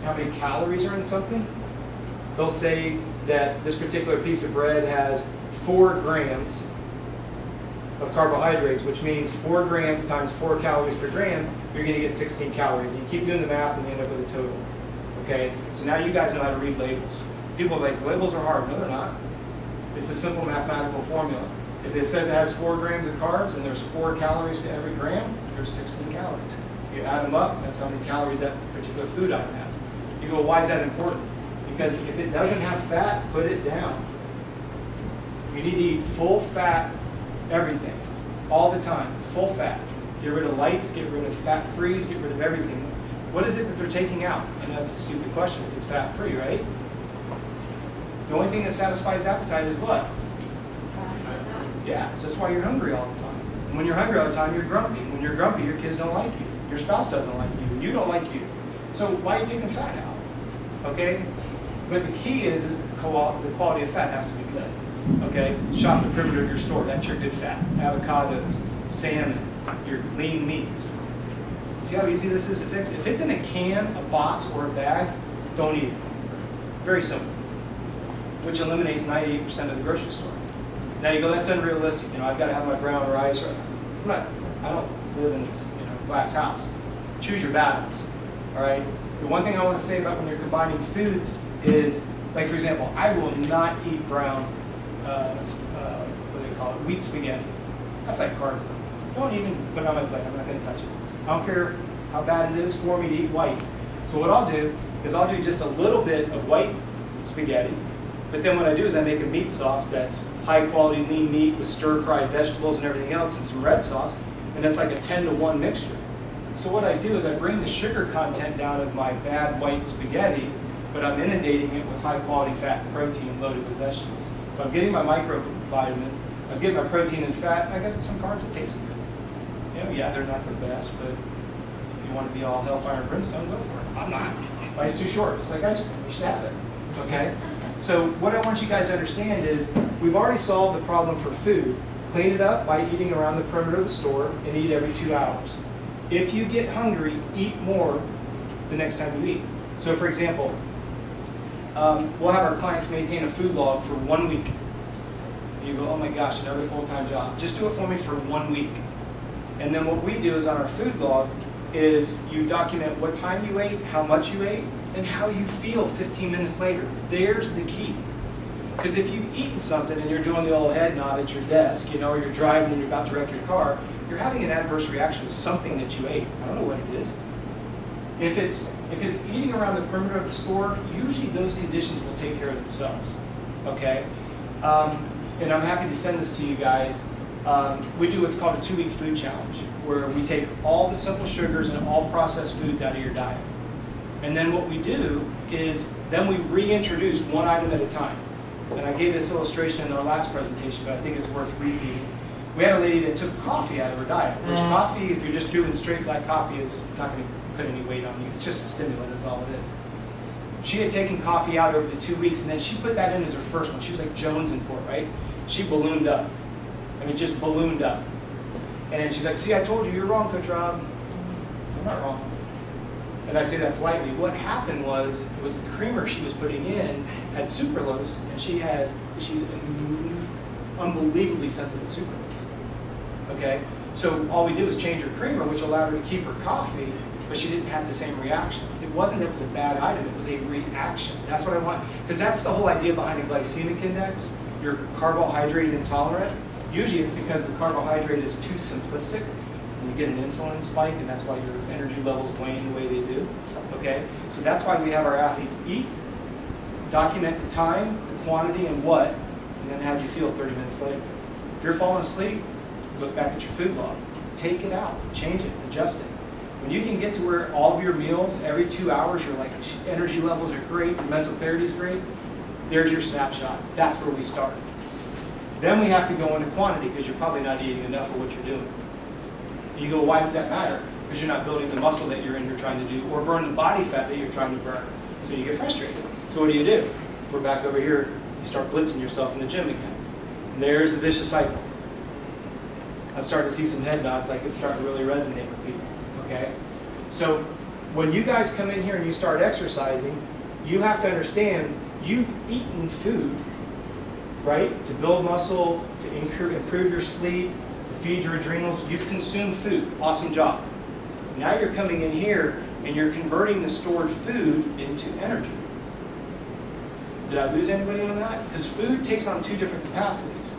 A: how many calories are in something, they'll say that this particular piece of bread has four grams of carbohydrates, which means four grams times four calories per gram, you're going to get 16 calories. You keep doing the math and you end up with a total. Okay, so now you guys know how to read labels. People are like, labels are hard. No, they're not. It's a simple mathematical formula. If it says it has four grams of carbs and there's four calories to every gram, there's 16 calories. You add them up, that's how many calories that particular food item has. You go, why is that important? Because if it doesn't have fat, put it down. You need to eat full fat everything, all the time, full fat. Get rid of lights, get rid of fat frees, get rid of everything. What is it that they're taking out? And that's a stupid question if it's fat free, right? The only thing that satisfies appetite is what? Yeah, so that's why you're hungry all the time. And when you're hungry all the time, you're grumpy. When you're grumpy, your kids don't like you. Your spouse doesn't like you. You don't like you. So why are you taking fat out? Okay? But the key is, is the quality of fat has to be good. Okay? Shop the perimeter of your store. That's your good fat. Avocados, salmon, your lean meats. See how easy this is to fix? If it's in a can, a box, or a bag, don't eat it. Very simple. Which eliminates 98% of the grocery store. Now you go, that's unrealistic. You know, I've got to have my brown rice. Or, I'm not, I don't live in this you know, glass house. Choose your battles. All right? The one thing I want to say about when you're combining foods is, like for example, I will not eat brown, uh, uh, what do they call it, wheat spaghetti. That's like carb. Don't even put it on my plate. I'm not going to touch it. I don't care how bad it is for me to eat white. So what I'll do is I'll do just a little bit of white spaghetti, but then what I do is I make a meat sauce that's high quality lean meat with stir fried vegetables and everything else and some red sauce, and it's like a 10 to 1 mixture. So what I do is I bring the sugar content down of my bad white spaghetti, but I'm inundating it with high quality fat and protein loaded with vegetables. So I'm getting my microvitamins, I'm getting my protein and fat, and I got some carbs that taste good. You know, yeah, they're not the best, but if you want to be all hellfire and brimstone, go for it. I'm not. Life's too short, It's like ice cream. We should have it. Okay? So what I want you guys to understand is we've already solved the problem for food. Clean it up by eating around the perimeter of the store and eat every two hours. If you get hungry, eat more the next time you eat. So for example, um, we'll have our clients maintain a food log for one week. You go, oh my gosh, another full-time job. Just do it for me for one week. And then what we do is on our food log is you document what time you ate, how much you ate, and how you feel 15 minutes later. There's the key. Because if you've eaten something and you're doing the old head nod at your desk, you know, or you're driving and you're about to wreck your car, you're having an adverse reaction to something that you ate. I don't know what it is. If it's if it's eating around the perimeter of the store, usually those conditions will take care of themselves. Okay, um, and I'm happy to send this to you guys. Um, we do what's called a two-week food challenge, where we take all the simple sugars and all processed foods out of your diet. And then what we do is then we reintroduce one item at a time. And I gave this illustration in our last presentation, but I think it's worth repeating. We had a lady that took coffee out of her diet, which coffee, if you're just doing straight black coffee, is not going to put any weight on you. It's just a stimulant is all it is. She had taken coffee out over the two weeks, and then she put that in as her first one. She was like Jones in for it, right? She ballooned up. I mean, just ballooned up. And she's like, see, I told you, you're wrong, Coach Robb. I'm not wrong. And I say that politely. What happened was, it was the creamer she was putting in had sucralose, and she has, she's unbelievably sensitive to sucralose. Okay? So all we did was change her creamer, which allowed her to keep her coffee, but she didn't have the same reaction. It wasn't that it was a bad item, it was a reaction. That's what I want, because that's the whole idea behind a glycemic index. You're carbohydrate intolerant. Usually it's because the carbohydrate is too simplistic, and you get an insulin spike, and that's why your energy levels wane the way they do. Okay? So that's why we have our athletes eat, document the time, the quantity, and what, and then how'd you feel 30 minutes later. If you're falling asleep, look back at your food log. Take it out, change it, adjust it. When you can get to where all of your meals, every two hours, your like energy levels are great, your mental clarity is great, there's your snapshot. That's where we start. Then we have to go into quantity because you're probably not eating enough of what you're doing. And you go, why does that matter? Because you're not building the muscle that you're in here trying to do, or burn the body fat that you're trying to burn. So you get frustrated. So what do you do? We're back over here. You start blitzing yourself in the gym again. And there's the vicious cycle. I'm starting to see some head nods like it's starting to really resonate with people. Okay? So when you guys come in here and you start exercising, you have to understand you've eaten food, right? To build muscle, to improve your sleep, to feed your adrenals. You've consumed food. Awesome job. Now you're coming in here and you're converting the stored food into energy. Did I lose anybody on that? Because food takes on two different capacities.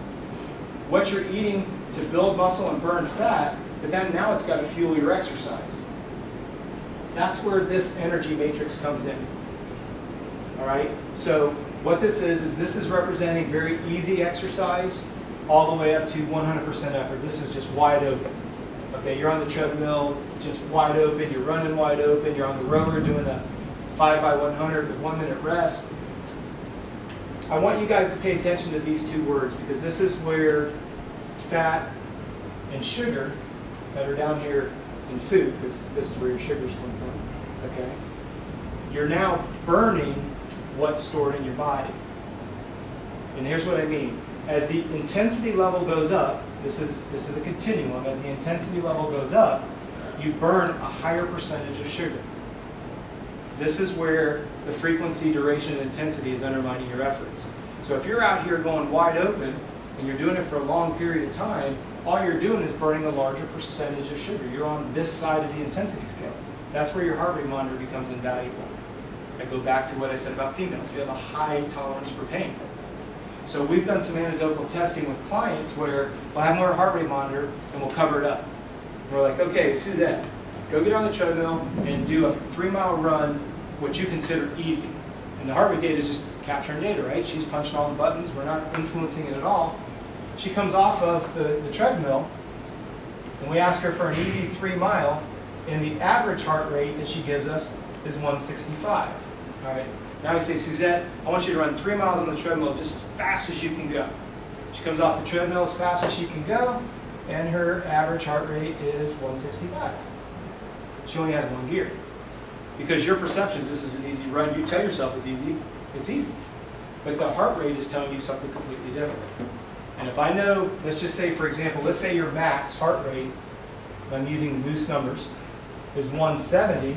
A: What you're eating to build muscle and burn fat, but then now it's got to fuel your exercise. That's where this energy matrix comes in. All right? So what this is, is this is representing very easy exercise all the way up to 100% effort. This is just wide open. Okay, you're on the treadmill, just wide open, you're running wide open, you're on the rower doing a 5 by 100 with one minute rest. I want you guys to pay attention to these two words because this is where fat and sugar that are down here in food, because this is where your sugars come from, okay? You're now burning what's stored in your body. And here's what I mean. As the intensity level goes up, this is, this is a continuum, as the intensity level goes up, you burn a higher percentage of sugar. This is where the frequency, duration, and intensity is undermining your efforts. So if you're out here going wide open, and you're doing it for a long period of time, all you're doing is burning a larger percentage of sugar. You're on this side of the intensity scale. That's where your heart rate monitor becomes invaluable. I go back to what I said about females. You have a high tolerance for pain. So we've done some anecdotal testing with clients where we'll have more heart rate monitor and we'll cover it up. We're like, okay, Suzette, go get on the treadmill and do a three mile run what you consider easy. And the heart rate data is just capturing data, right? She's punching all the buttons, we're not influencing it at all. She comes off of the, the treadmill, and we ask her for an easy three mile, and the average heart rate that she gives us is 165. All right. Now we say, Suzette, I want you to run three miles on the treadmill just as fast as you can go. She comes off the treadmill as fast as she can go, and her average heart rate is 165. She only has one gear. Because your perception is this is an easy run, you tell yourself it's easy, it's easy. But the heart rate is telling you something completely different. And if I know, let's just say, for example, let's say your max heart rate, I'm using loose numbers, is 170,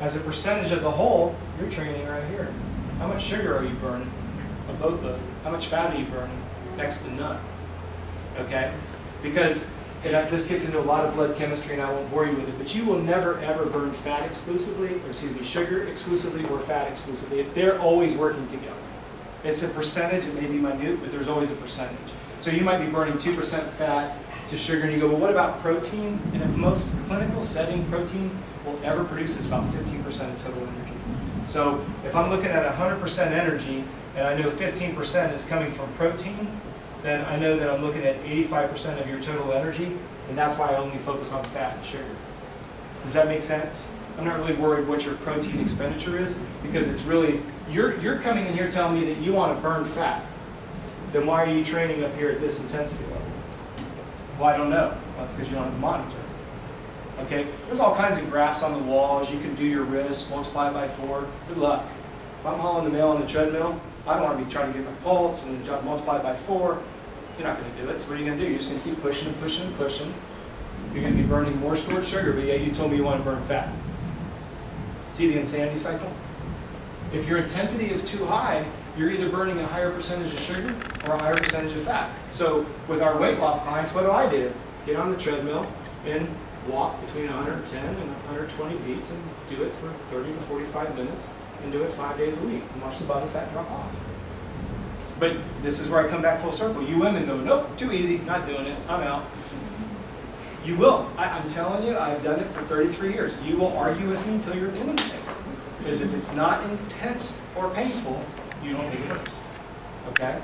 A: as a percentage of the whole, you're training right here. How much sugar are you burning? A boatload. How much fat are you burning? Next to none. Okay? Because and this gets into a lot of blood chemistry, and I won't bore you with it, but you will never ever burn fat exclusively, or excuse me, sugar exclusively or fat exclusively. They're always working together. It's a percentage, it may be minute, but there's always a percentage. So you might be burning 2% fat to sugar, and you go, well, what about protein? In a most clinical setting, protein will ever produce is about 15% of total energy. So if I'm looking at 100% energy, and I know 15% is coming from protein, then I know that I'm looking at 85% of your total energy, and that's why I only focus on fat and sugar. Does that make sense? I'm not really worried what your protein expenditure is, because it's really, you're, you're coming in here telling me that you want to burn fat. Then why are you training up here at this intensity level? Well, I don't know. Well, that's because you don't have a monitor. Okay, there's all kinds of graphs on the walls. You can do your wrist, multiply by four. Good luck. If I'm hauling the mail on the treadmill, I don't want to be trying to get my pulse and then multiply by four. You're not going to do it. So what are you going to do? You're just going to keep pushing and pushing and pushing. You're going to be burning more stored sugar, but yet you told me you want to burn fat. See the insanity cycle? If your intensity is too high, you're either burning a higher percentage of sugar or a higher percentage of fat. So with our weight loss clients, what do I do? Get on the treadmill and walk between 110 and 120 beats and do it for 30 to 45 minutes and do it five days a week and watch the body fat drop off. But this is where I come back full circle. You women go, nope, too easy, not doing it, I'm out. You will. I, I'm telling you, I've done it for 33 years. You will argue with me until you're in the face. Because if it's not intense or painful, you don't it works. Okay?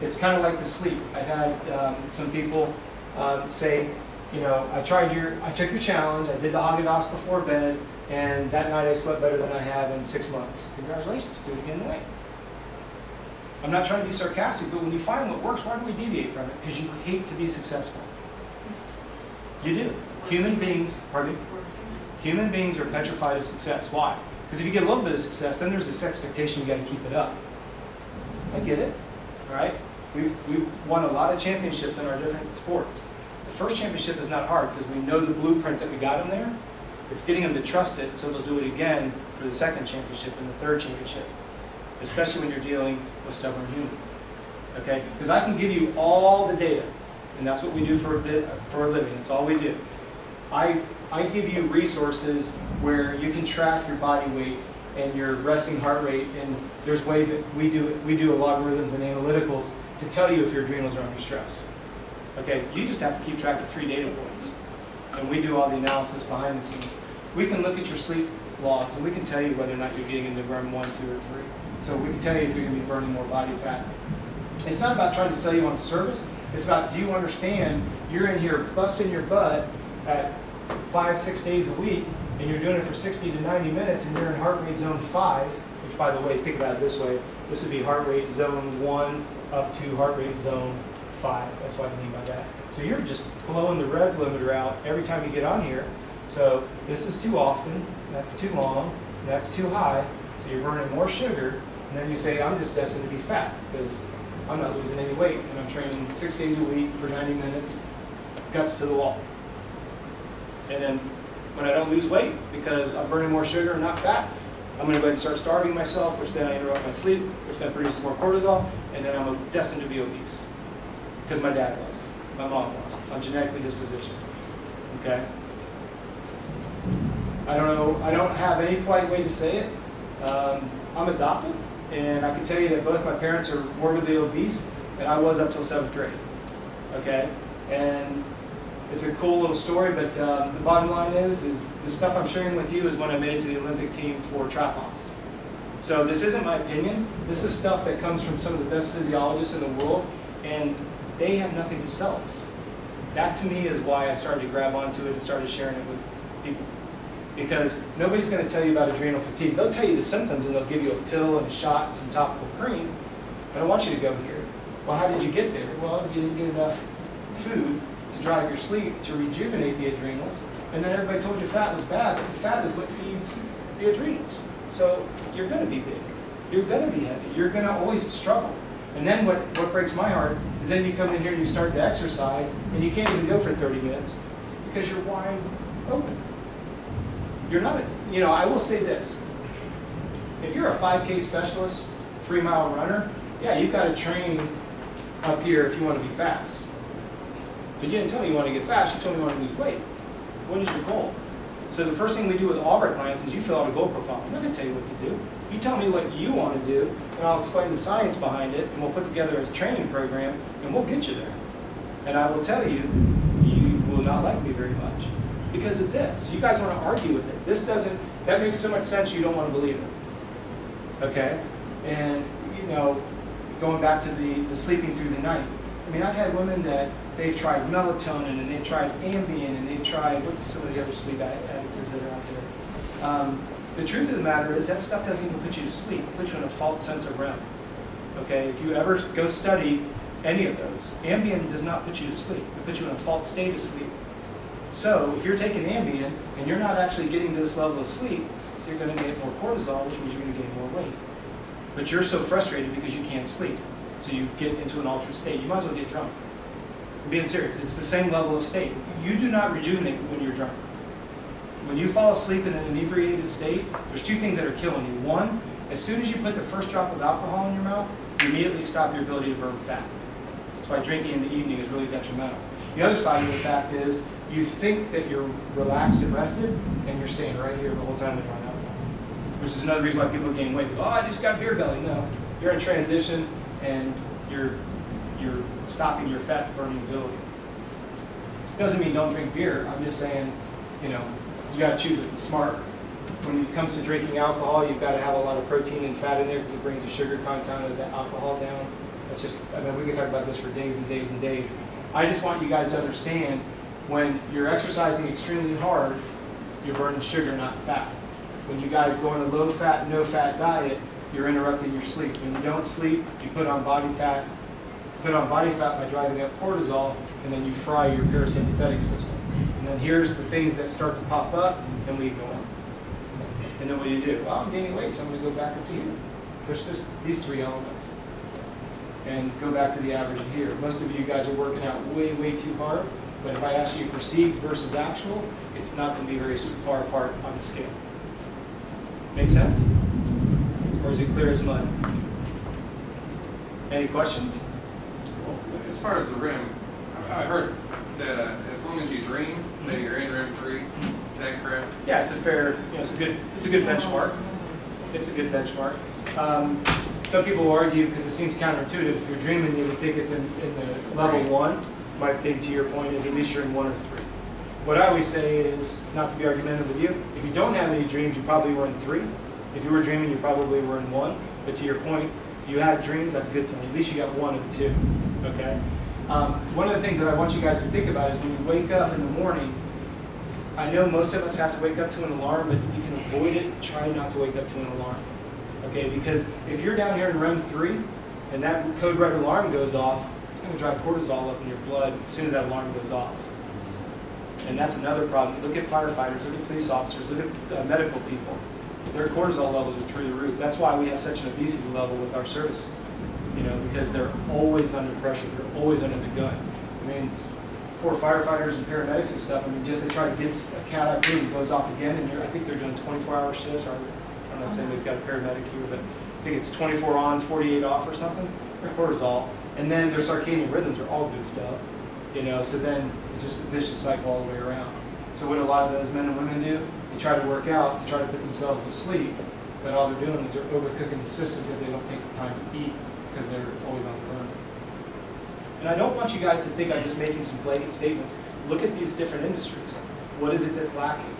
A: It's kind of like the sleep. I've had um, some people um, say, you know, I tried your, I took your challenge, I did the Haagen-Dazs before bed, and that night I slept better than I have in six months. Congratulations, do it again tonight. I'm not trying to be sarcastic, but when you find what works, why do we deviate from it? Because you hate to be successful. You do. Human beings, pardon me? Human beings are petrified of success. Why? Because if you get a little bit of success, then there's this expectation you got to keep it up. I get it. Right? We've, we've won a lot of championships in our different sports. The first championship is not hard because we know the blueprint that we got them there. It's getting them to trust it so they'll do it again for the second championship and the third championship, especially when you're dealing with stubborn humans. Okay? Because I can give you all the data, and that's what we do for a, bit, for a living. It's all we do. I, I give you resources where you can track your body weight and your resting heart rate, and there's ways that we do we do logarithms and analyticals to tell you if your adrenals are under stress. Okay, you just have to keep track of three data points, and we do all the analysis behind the scenes. We can look at your sleep logs, and we can tell you whether or not you're getting into burn one, two, or three. So we can tell you if you're going to be burning more body fat. It's not about trying to sell you on service. It's about do you understand you're in here busting your butt at five, six days a week, and you're doing it for 60 to 90 minutes, and you're in heart rate zone five, which by the way, think about it this way, this would be heart rate zone one up to heart rate zone five. That's what I mean by that. So you're just blowing the rev limiter out every time you get on here. So this is too often, that's too long, that's too high, so you're burning more sugar, and then you say, I'm just destined to be fat, because I'm not losing any weight, and I'm training six days a week for 90 minutes, guts to the wall. And then when I don't lose weight because I'm burning more sugar and not fat, I'm going to go ahead and start starving myself, which then I interrupt my sleep, which then produces more cortisol, and then I'm destined to be obese. Because my dad was, my mom was. I'm genetically dispositioned. Okay? I don't know, I don't have any polite way to say it. Um, I'm adopted, and I can tell you that both my parents are morbidly obese, and I was up till seventh grade. Okay? And it's a cool little story, but um, the bottom line is, is the stuff I'm sharing with you is when I made it to the Olympic team for triathlons. So this isn't my opinion. This is stuff that comes from some of the best physiologists in the world, and they have nothing to sell us. That to me is why I started to grab onto it and started sharing it with people. Because nobody's going to tell you about adrenal fatigue. They'll tell you the symptoms and they'll give you a pill and a shot and some topical cream. I don't want you to go here. Well, how did you get there? Well, you didn't get enough food drive your sleep to rejuvenate the adrenals. And then everybody told you fat was bad, but fat is what feeds the adrenals. So you're going to be big. You're going to be heavy. You're going to always struggle. And then what, what breaks my heart is then you come in here and you start to exercise and you can't even go for 30 minutes because you're wide open. You're not, a, you know, I will say this. If you're a 5K specialist, three mile runner, yeah, you've got to train up here if you want to be fast. But you didn't tell me you want to get fast, you told me you want to lose weight. What is your goal? So the first thing we do with all of our clients is you fill out a goal profile. I'm not going to tell you what to do. You tell me what you want to do, and I'll explain the science behind it, and we'll put together a training program, and we'll get you there. And I will tell you, you will not like me very much because of this. You guys want to argue with it. This doesn't, that makes so much sense you don't want to believe it. Okay? And, you know, going back to the, the sleeping through the night. I mean, I've had women that they've tried melatonin and they've tried Ambien and they've tried, what's some of the other sleep additives that are out there? Um, the truth of the matter is that stuff doesn't even put you to sleep. It puts you in a false sense of REM. Okay? If you ever go study any of those, Ambien does not put you to sleep. It puts you in a false state of sleep. So if you're taking Ambien and you're not actually getting to this level of sleep, you're going to get more cortisol, which means you're going to gain more weight. But you're so frustrated because you can't sleep. So you get into an altered state. You might as well get drunk. I'm being serious. It's the same level of state. You do not rejuvenate when you're drunk. When you fall asleep in an inebriated state, there's two things that are killing you. One, as soon as you put the first drop of alcohol in your mouth, you immediately stop your ability to burn fat. That's why drinking in the evening is really detrimental. The other side of the fact is you think that you're relaxed and rested, and you're staying right here the whole time on alcohol. Which is another reason why people gain weight. Oh, I just got beer belly. No, you're in transition, and you're you're stopping your fat burning ability. Doesn't mean don't drink beer. I'm just saying, you know, you got to choose it smart. When it comes to drinking alcohol, you've got to have a lot of protein and fat in there because it brings the sugar content of the alcohol down. That's just, I mean, we can talk about this for days and days and days. I just want you guys to understand when you're exercising extremely hard, you're burning sugar, not fat. When you guys go on a low fat, no fat diet, you're interrupting your sleep. When you don't sleep, you put on body fat, put on body fat by driving up cortisol, and then you fry your parasympathetic system. And then here's the things that start to pop up, and we ignore them. And then what do you do? Well, I'm gaining weight, so I'm going to go back up to here. Push these three elements. And go back to the average here. Most of you guys are working out way, way too hard. But if I ask you perceived versus actual, it's not going to be very far apart on the scale. Make sense? Or is it clear as mud? Any questions?
D: Far as the REM, I I heard that uh, as long as you dream, that you're in REM free. Is that correct?
A: Yeah, it's a fair, you know, it's a good, it's a good benchmark. It's a good benchmark. Um, some people argue because it seems counterintuitive. If you're dreaming, you would think it's in, in the level
D: Right.
A: one. My thing to your point is at least you're in one or three. What I always say is, not to be argumentative with you, if you don't have any dreams, you probably were in three. If you were dreaming, you probably were in one. But to your point, you had dreams, that's a good sign. At least you got one of the two, okay? Um, one of the things that I want you guys to think about is when you wake up in the morning, I know most of us have to wake up to an alarm, but if you can avoid it, try not to wake up to an alarm. Okay, because if you're down here in REM 3 and that code red alarm goes off, it's going to drive cortisol up in your blood as soon as that alarm goes off. And that's another problem. Look at firefighters, look at police officers, look at uh, medical people. Their cortisol levels are through the roof. That's why we have such an obesity level with our service. You know, because they're always under pressure, they're always under the gun. I mean, poor firefighters and paramedics and stuff, I mean, just they try to get a cat out here and goes off again, and I think they're doing 24-hour shifts, or I don't know if anybody's got a paramedic here, but I think it's 24 on, 48 off or something, their cortisol. And then their circadian rhythms are all goofed up, you know, so then it's just a vicious cycle all the way around. So what a lot of those men and women do, they try to work out to try to put themselves to sleep, but all they're doing is they're overcooking the system because they don't take the time to eat, because they're always on the run. And I don't want you guys to think I'm just making some blanket statements. Look at these different industries. What is it that's lacking?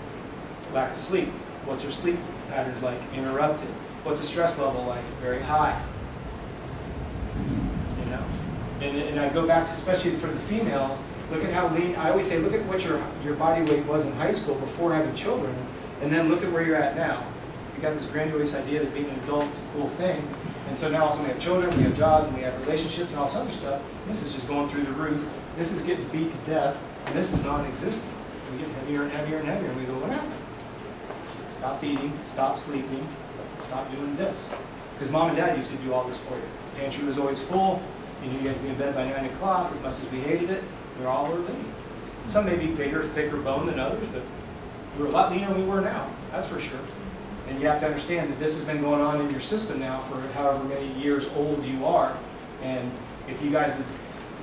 A: Lack of sleep. What's your sleep patterns like? Interrupted. What's the stress level like? Very high. You know? And, and I go back to, especially for the females, look at how lean, I always say, look at what your, your body weight was in high school before having children, and then look at where you're at now. You got this grandiose idea that being an adult is a cool thing, and so now all of a sudden we have children, we have jobs, and we have relationships and all this other stuff. This is just going through the roof. This is getting beat to death, and this is non-existent. We get heavier and heavier and heavier, and we go, what happened? Stop eating, stop sleeping, stop doing this. Because mom and dad used to do all this for you. Pantry was always full. You knew you had to be in bed by nine o'clock. As much as we hated it, were all were lean. Some may be bigger, thicker bone than others, but we're a lot leaner than we were now. That's for sure. And you have to understand that this has been going on in your system now for however many years old you are. And if you guys would,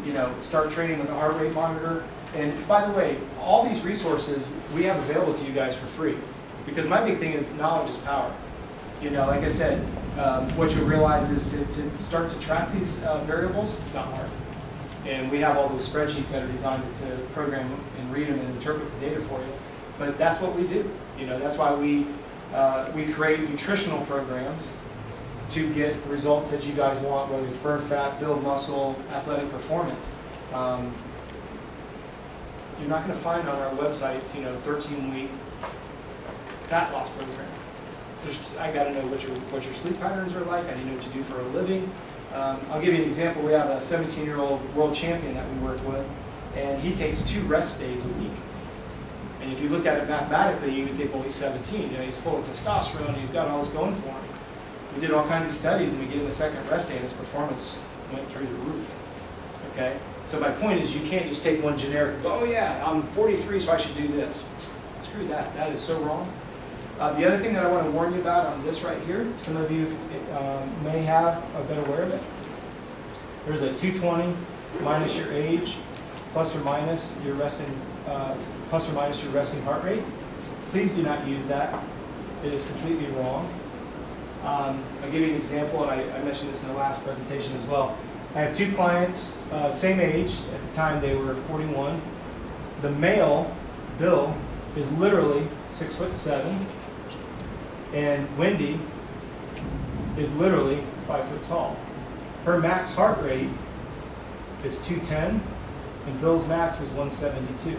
A: you know, start training with a heart rate monitor. And by the way, all these resources we have available to you guys for free. Because my big thing is knowledge is power. You know, like I said, um, what you'll realize is to, to start to track these uh, variables, it's not hard. And we have all those spreadsheets that are designed to program and read them and interpret the data for you. But that's what we do. You know, that's why we, uh, we create nutritional programs to get results that you guys want, whether it's burn fat, build muscle, athletic performance. Um, you're not going to find on our websites, you know, 13-week fat loss program. There's, I got to know what your what your sleep patterns are like. I need to know what you do for a living. Um, I'll give you an example. We have a 17-year-old world champion that we work with, and he takes two rest days a week. And if you look at it mathematically, you would think, well, he's 17. You know, he's full of testosterone. He's got all this going for him. We did all kinds of studies, and we gave him a second rest day, and his performance went through the roof. Okay. So my point is, you can't just take one generic. go, Oh yeah, I'm 43, so I should do this. Screw that. That is so wrong. Uh, the other thing that I want to warn you about on this right here, some of you um, may have a been aware of it. There's a 220 minus your age, plus or minus your resting, uh, plus or minus your resting heart rate. Please do not use that. It is completely wrong. Um, I'll give you an example, and I, I mentioned this in the last presentation as well. I have two clients, uh, same age. At the time, they were 41. The male, Bill, is literally six foot seven, and Wendy is literally five foot tall. Her max heart rate is 210, and Bill's max was 172.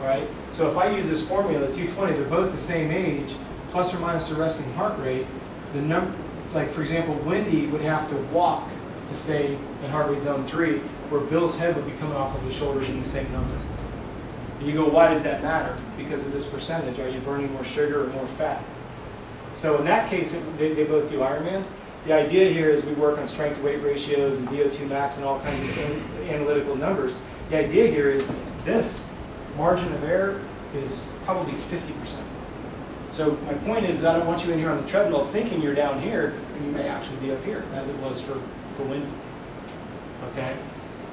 A: All right. So if I use this formula, 220, they're both the same age, plus or minus the resting heart rate. The number, like for example, Wendy would have to walk to stay in heart rate zone three, where Bill's head would be coming off of his shoulders in the same number. You go, why does that matter? Because of this percentage. Are you burning more sugar or more fat? So in that case, it, they, they both do Ironmans. The idea here is we work on strength to weight ratios and VO2 max and all kinds of an, analytical numbers. The idea here is this margin of error is probably 50%. So my point is, I don't want you in here on the treadmill thinking you're down here, and you may actually be up here, as it was for, for Wendy. Okay?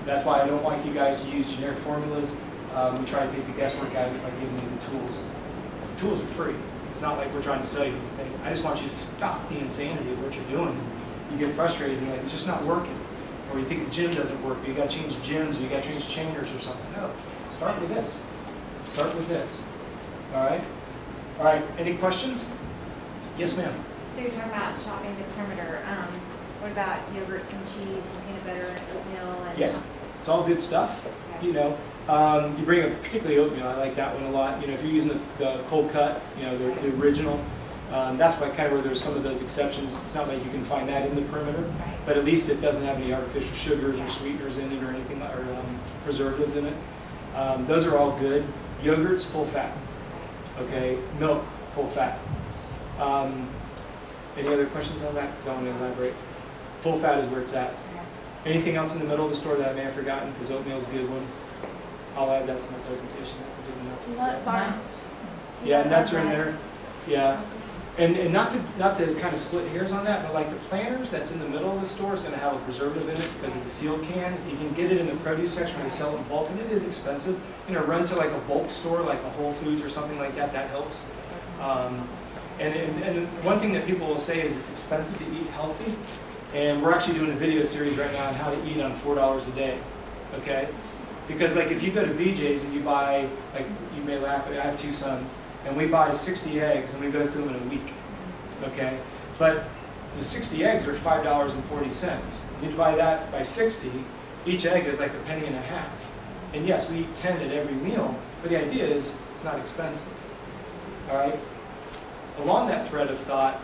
A: That's why I don't like you guys to use generic formulas. Um, we try to take the guesswork out of it by giving you the tools. The tools are free. It's not like we're trying to sell you anything. I just want you to stop the insanity of what you're doing. You get frustrated and you're like, it's just not working. Or you think the gym doesn't work, or you got to change gyms, or you got to change chainers or something. No. Start with this. Start with this. All right? All right, any questions? Yes, ma'am.
C: So you're talking about shopping the perimeter. Um, what about yogurts and cheese and peanut butter and oatmeal and?
A: Yeah, it's all good stuff.
C: Okay.
A: You know, um, you bring a particularly oatmeal. I like that one a lot. You know, if you're using the, the cold cut, you know, the, the original, um, that's why kind of where there's some of those exceptions. It's not like you can find that in the perimeter, but at least it doesn't have any artificial sugars or sweeteners in it or anything or um, preservatives in it. Um, those are all good. Yogurts, full fat. Okay, milk, full fat. Um, any other questions on that? Because I want to elaborate. Full fat is where it's at. Anything else in the middle of the store that I may have forgotten? Because oatmeal is a good one. I'll add that to my presentation. That's a good enough.
C: Nuts are.
A: Yeah, nuts are in there. Yeah. And, and not to, not to kind of split hairs on that, but like the planters that's in the middle of the store is going to have a preservative in it because of the seal can. If you can get it in the produce section where they sell it in bulk, and it is expensive, you know, run to like a bulk store like a Whole Foods or something like that, that helps. Um, and, and, and one thing that people will say is it's expensive to eat healthy. And we're actually doing a video series right now on how to eat on $4 a day, okay? Because like if you go to BJ's and you buy, like you may laugh, but I have two sons, and we buy 60 eggs and we go through them in a week, okay? But the 60 eggs are $5.40. You divide that by 60, each egg is like a penny and a half. And yes, we eat 10 at every meal, but the idea is it's not expensive. All right? Along that thread of thought,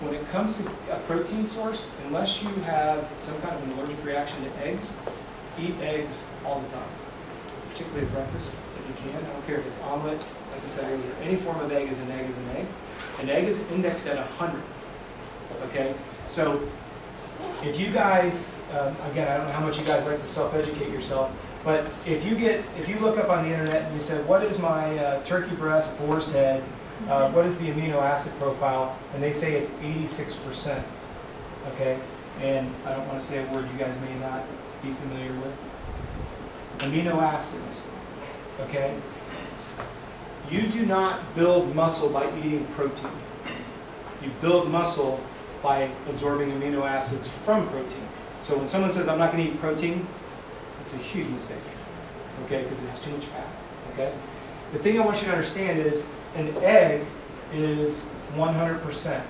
A: when it comes to a protein source, unless you have some kind of an allergic reaction to eggs, eat eggs all the time, particularly at breakfast if you can. I don't care if it's omelet, like I said earlier, any form of egg is an egg is an egg. An egg is indexed at 100. Okay? So if you guys, um, again, I don't know how much you guys like to self-educate yourself, but if you get, if you look up on the internet and you say, what is my uh, turkey breast, boar's head, uh, what is the amino acid profile, and they say it's 86%. Okay? And I don't want to say a word you guys may not be familiar with. Amino acids. Okay? You do not build muscle by eating protein. You build muscle by absorbing amino acids from protein. So when someone says, I'm not going to eat protein, it's a huge mistake, okay, because it has too much fat, okay? The thing I want you to understand is an egg is 100%.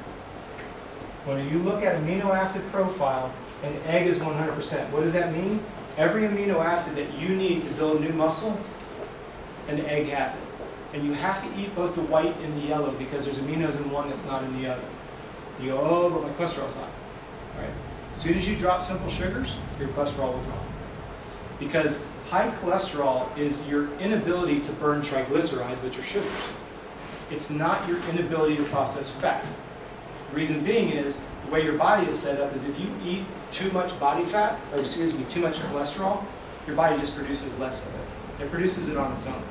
A: When you look at amino acid profile, an egg is 100%. What does that mean? Every amino acid that you need to build new muscle, an egg has it. And you have to eat both the white and the yellow because there's aminos in one that's not in the other. You go, oh, but my cholesterol's high. Right? As soon as you drop simple sugars, your cholesterol will drop. Because high cholesterol is your inability to burn triglycerides, which are sugars. It's not your inability to process fat. The reason being is the way your body is set up is if you eat too much body fat, or excuse me, too much cholesterol, your body just produces less of it. It produces it on its own.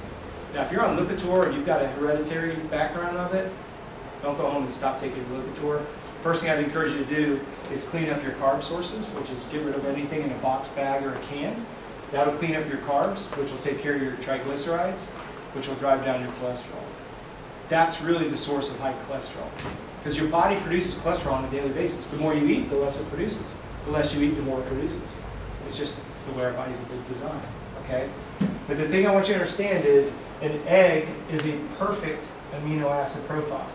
A: Now, if you're on Lipitor and you've got a hereditary background of it, don't go home and stop taking Lipitor. First thing I'd encourage you to do is clean up your carb sources, which is get rid of anything in a box bag or a can. That'll clean up your carbs, which will take care of your triglycerides, which will drive down your cholesterol. That's really the source of high cholesterol. Because your body produces cholesterol on a daily basis. The more you eat, the less it produces. The less you eat, the more it produces. It's just it's the way our bodies been designed. Okay? But the thing I want you to understand is an egg is a perfect amino acid profile.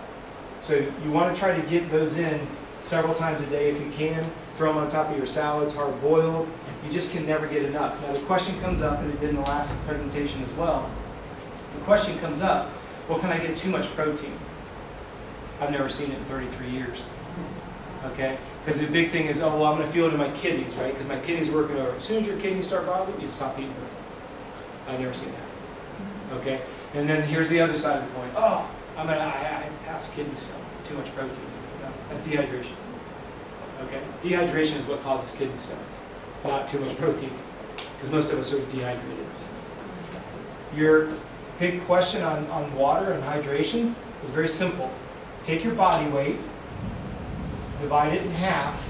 A: So you want to try to get those in several times a day if you can. Throw them on top of your salads, hard boiled. You just can never get enough. Now the question comes up, and it did in the last presentation as well. The question comes up, well, can I get too much protein? I've never seen it in 33 years. Okay? Because the big thing is, oh, well, I'm going to feel it in my kidneys, right? Because my kidneys are working over. As soon as your kidneys start bothering you, stop eating protein. I've never seen that. Okay? And then here's the other side of the coin. Oh, I'm gonna, I, I passed kidney stone, too much protein. That's dehydration. Okay? Dehydration is what causes kidney stones, not too much protein, because most of us are dehydrated. Your big question on, on water and hydration is very simple. Take your body weight, divide it in half,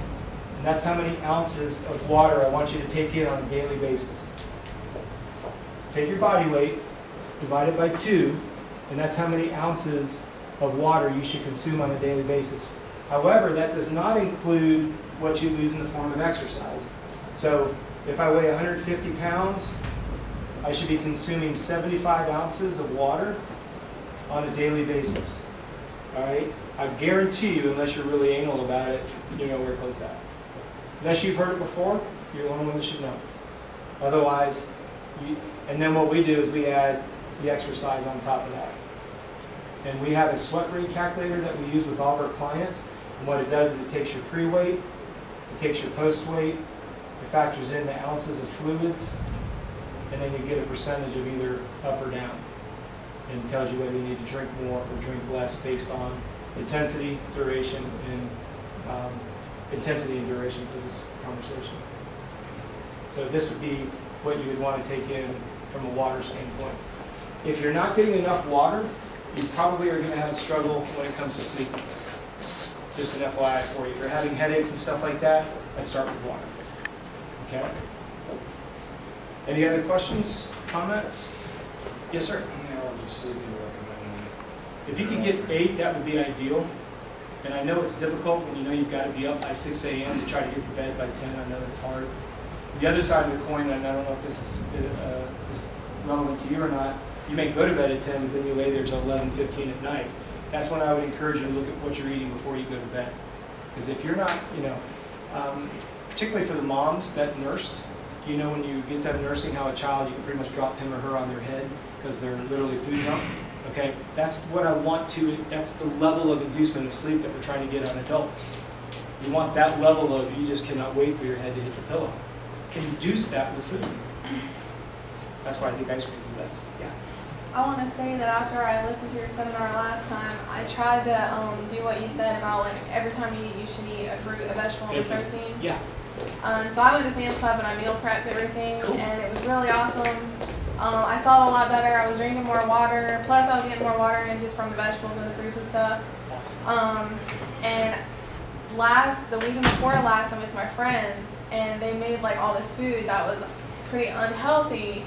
A: and that's how many ounces of water I want you to take in on a daily basis. Take your body weight, divide it by two, and that's how many ounces of water you should consume on a daily basis. However, that does not include what you lose in the form of exercise. So if I weigh 150 pounds, I should be consuming 75 ounces of water on a daily basis. All right? I guarantee you, unless you're really anal about it, you're nowhere close to that. Unless you've heard it before, you're the only one that should know. Otherwise, you, and then what we do is we add the exercise on top of that. And we have a sweat rate calculator that we use with all of our clients. And what it does is it takes your pre-weight, it takes your post-weight, it factors in the ounces of fluids, and then you get a percentage of either up or down. And tells you whether you need to drink more or drink less based on intensity, duration, and um, intensity and duration for this conversation. So this would be what you would want to take in from a water standpoint. If you're not getting enough water, you probably are going to have a struggle when it comes to sleep. Just an FYI for you. If you're having headaches and stuff like that, let's start with water. Okay? Any other questions, comments? Yes, sir. If you could get eight, that would be ideal. And I know it's difficult when you know you've got to be up by 6 a.m. to try to get to bed by 10. I know that's hard. The other side of the coin, and I don't know if this is, uh, is relevant to you or not, you may go to bed at 10, but then you lay there till 11, 15 at night. that's when I would encourage you to look at what you're eating before you go to bed. Because if you're not, you know, um, particularly for the moms that nursed, you know when you get done nursing how a child, you can pretty much drop him or her on their head because they're literally food drunk. Okay, that's what I want to, that's the level of inducement of sleep that we're trying to get on adults. You want that level of, you just cannot wait for your head to hit the pillow. Induce that with food. That's why I think ice cream's the best. Yeah.
E: I want to say that after I listened to your seminar last time, I tried to um, do what you said about like every time you eat, you should eat a fruit, a vegetable, and a protein.
A: Yeah.
E: Um, so I went to Sam's Club and I meal prepped everything,
A: Cool.
E: and it was really awesome. Um, I felt a lot better. I was drinking more water. Plus, I was getting more water in just from the vegetables and the fruits and stuff.
A: Awesome.
E: Um, and last, the weekend before last, I was with my friends, and they made like all this food that was pretty unhealthy.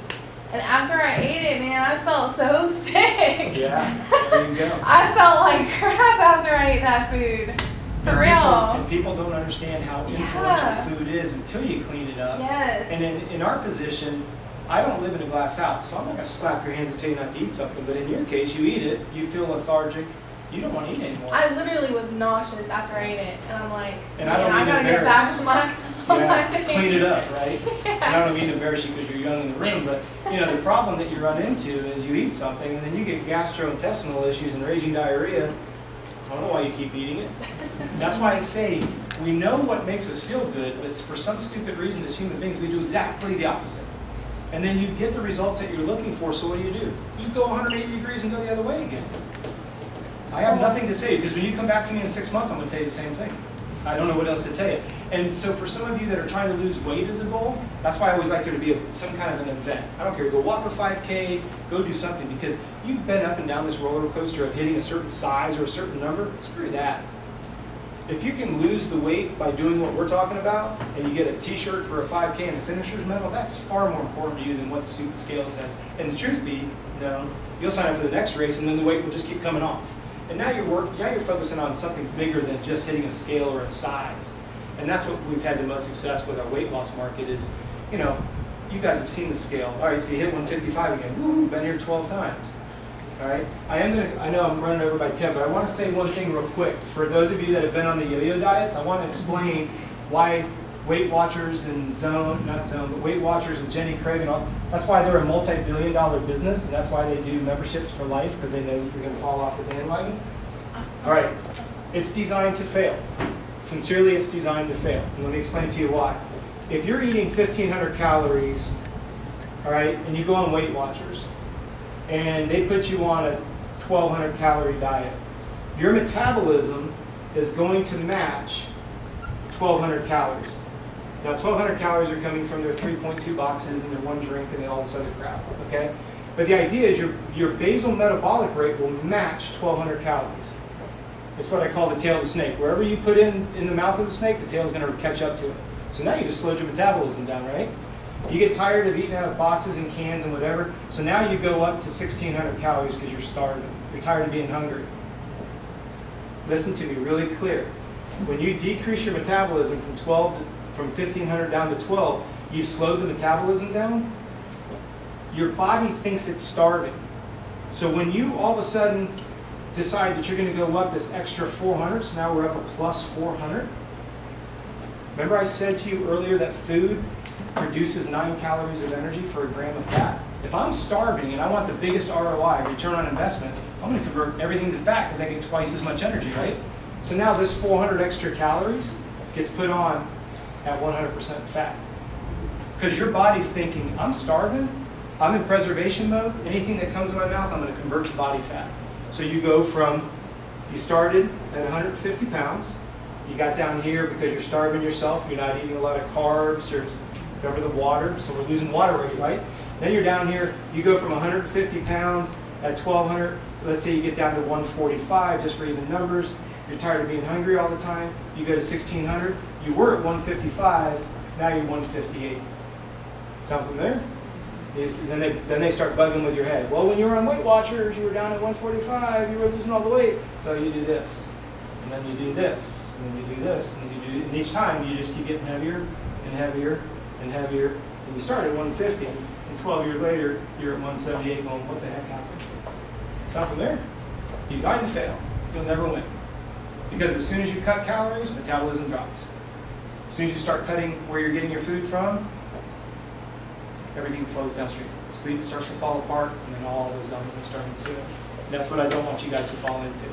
E: And after I ate it, man, I felt so sick.
A: Yeah, there you go.
E: I felt like crap after I ate that food. For
A: And people-
E: real.
A: And people don't understand how
E: Yeah.
A: influential food is until you clean it up.
E: Yes.
A: And in, in our position, I don't live in a glass house, so I'm not gonna slap your hands and tell you not to eat something, but in your case, you eat it, you feel lethargic, you don't wanna eat anymore.
E: I literally was nauseous after I ate it, and I'm like,
A: And I
E: man,
A: don't
E: I
A: mean to
E: gotta get back on my, on my thing.
A: clean it up, right? And I don't mean to embarrass you because you're young in the room, but, you know, the problem that you run into is you eat something and then you get gastrointestinal issues and raging diarrhea. I don't know why you keep eating it. That's why I say, we know what makes us feel good, but for some stupid reason as human beings, we do exactly the opposite. And then you get the results that you're looking for, so what do you do? You go 180 degrees and go the other way again. I have nothing to say, because when you come back to me in six months, I'm gonna tell you the same thing. I don't know what else to tell you. And so for some of you that are trying to lose weight as a goal, that's why I always like there to be a, some kind of an event. I don't care, go walk a 5K, go do something, because you've been up and down this roller coaster of hitting a certain size or a certain number, screw that. If you can lose the weight by doing what we're talking about, and you get a t-shirt for a 5K and a finisher's medal, that's far more important to you than what the stupid scale says. And the truth be known, you'll sign up for the next race and then the weight will just keep coming off. And now you're work, now you're focusing on something bigger than just hitting a scale or a size. And that's what we've had the most success with our weight loss market is, you know, you guys have seen the scale. All right, so you hit 155 again. Woo, been here 12 times. All right, I am gonna, I know I'm running over by 10, but I want to say one thing real quick. For those of you that have been on the yo-yo diets, I want to explain why Weight Watchers and Zone, not Zone, but Weight Watchers and Jenny Craig and all, that's why they're a multi-billion dollar business, and that's why they do memberships for life, because they know you're gonna fall off the bandwagon. All right, it's designed to fail. Sincerely, it's designed to fail. And let me explain to you why. If you're eating 1,500 calories, all right, and you go on Weight Watchers, and they put you on a 1,200 calorie diet, your metabolism is going to match 1,200 calories. Now, 1,200 calories are coming from their 3.2 boxes and their one drink and all this other crap, okay? But the idea is your, your basal metabolic rate will match 1,200 calories. It's what I call the tail of the snake. Wherever you put in in the mouth of the snake, the tail is going to catch up to it. So now you just slowed your metabolism down, right? You get tired of eating out of boxes and cans and whatever, so now you go up to 1,600 calories because you're starving. You're tired of being hungry. Listen to me really clear. When you decrease your metabolism from 12 to, from 1,500 down to 12, you slowed the metabolism down. Your body thinks it's starving. So when you all of a sudden decide that you're going to go up this extra 400, so now we're up a plus 400. Remember I said to you earlier that food produces nine calories of energy for a gram of fat? If I'm starving and I want the biggest ROI, return on investment, I'm going to convert everything to fat because I get twice as much energy, right? So now this 400 extra calories gets put on at 100% fat. Because your body's thinking, I'm starving, I'm in preservation mode, anything that comes in my mouth, I'm going to convert to body fat. So you go from, you started at 150 pounds, you got down here because you're starving yourself, you're not eating a lot of carbs, or remember the water, so we're losing water weight, right? Then you're down here, you go from 150 pounds at 1200, let's say you get down to 145, just for even numbers, you're tired of being hungry all the time, you go to 1600, you were at 155, now you're 158. Sound familiar? Then they then they start bugging with your head. Well, when you were on Weight Watchers, you were down at 145. You were losing all the weight. So you do this, and then you do this, and then you do this, and you do. And each time you just keep getting heavier and heavier and heavier. And you start at 150, and 12 years later you're at 178. Going, what the heck happened? It's not from there. designed to fail. You'll never win. Because as soon as you cut calories, metabolism drops. As soon as you start cutting where you're getting your food from, everything flows downstream. Sleep starts to fall apart, and then all those dominoes start ensuing. And that's what I don't want you guys to fall into.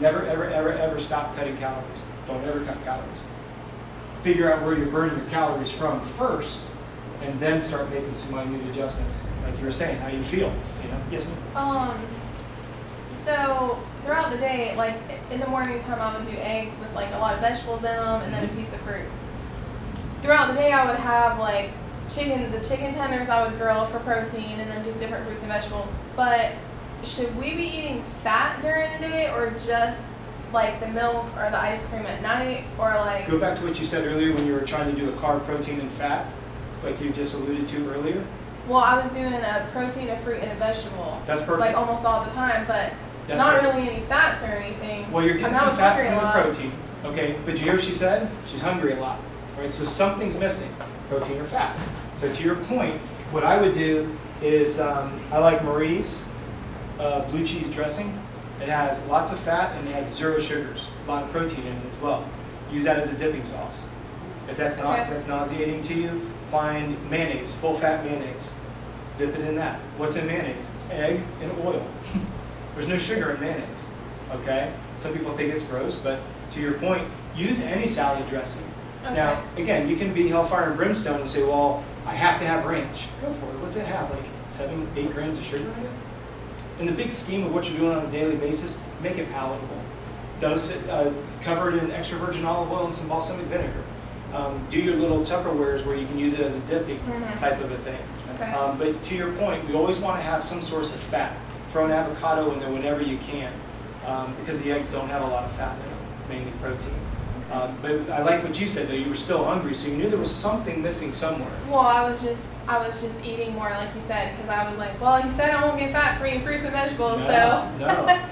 A: Never, ever, ever, ever stop cutting calories. Don't ever cut calories. Figure out where you're burning your calories from first, and then start making some minute adjustments. Like you were saying, how you feel. You know? Yes, ma'am.
E: Um, so throughout the day, like in the morning time, I would do eggs with like a lot of vegetables in them, and then a piece of fruit. Throughout the day, I would have like chicken, the chicken tenders I would grill for protein, and then just different fruits and vegetables. But should we be eating fat during the day, or just like the milk or the ice cream at night, or like?
A: Go back to what you said earlier when you were trying to do a carb, protein, and fat, like you just alluded to earlier.
E: Well, I was doing a protein, a fruit, and a vegetable.
A: That's perfect.
E: Like almost all the time, but
A: That's
E: not
A: perfect.
E: really any fats or anything.
A: Well, you're getting some fat from the protein, okay? But you hear what she said? She's hungry a lot, right? So something's missing, protein or fat. So to your point, what I would do is um, I like Marie's uh, blue cheese dressing. It has lots of fat and it has zero sugars, a lot of protein in it as well. Use that as a dipping sauce. If that's not
E: Okay.
A: that's nauseating to you, find mayonnaise, full fat mayonnaise. Dip it in that. What's in mayonnaise? It's egg and oil. There's no sugar in mayonnaise. Okay? Some people think it's gross, but to your point, use any salad dressing.
E: Okay.
A: Now, again, you can be hellfire and brimstone and say, well, I have to have ranch. Go for it. What's it have? Like seven, eight grams of sugar in it? In the big scheme of what you're doing on a daily basis, make it palatable. Dose it, uh, cover it in extra virgin olive oil and some balsamic vinegar. Um, do your little Tupperwares where you can use it as a dipping
E: Mhm.
A: type of a thing.
E: Okay.
A: Um, but to your point, we always want to have some source of fat. Throw an avocado in there whenever you can, um, because the eggs don't have a lot of fat in them, mainly protein. Um, but I like what you said though. You were still hungry, so you knew there was something missing somewhere.
E: Well, I was just I was just eating more, like you said, because I was like, well, you said I won't get fat for eating fruits and vegetables,
A: no,
E: so.
A: no.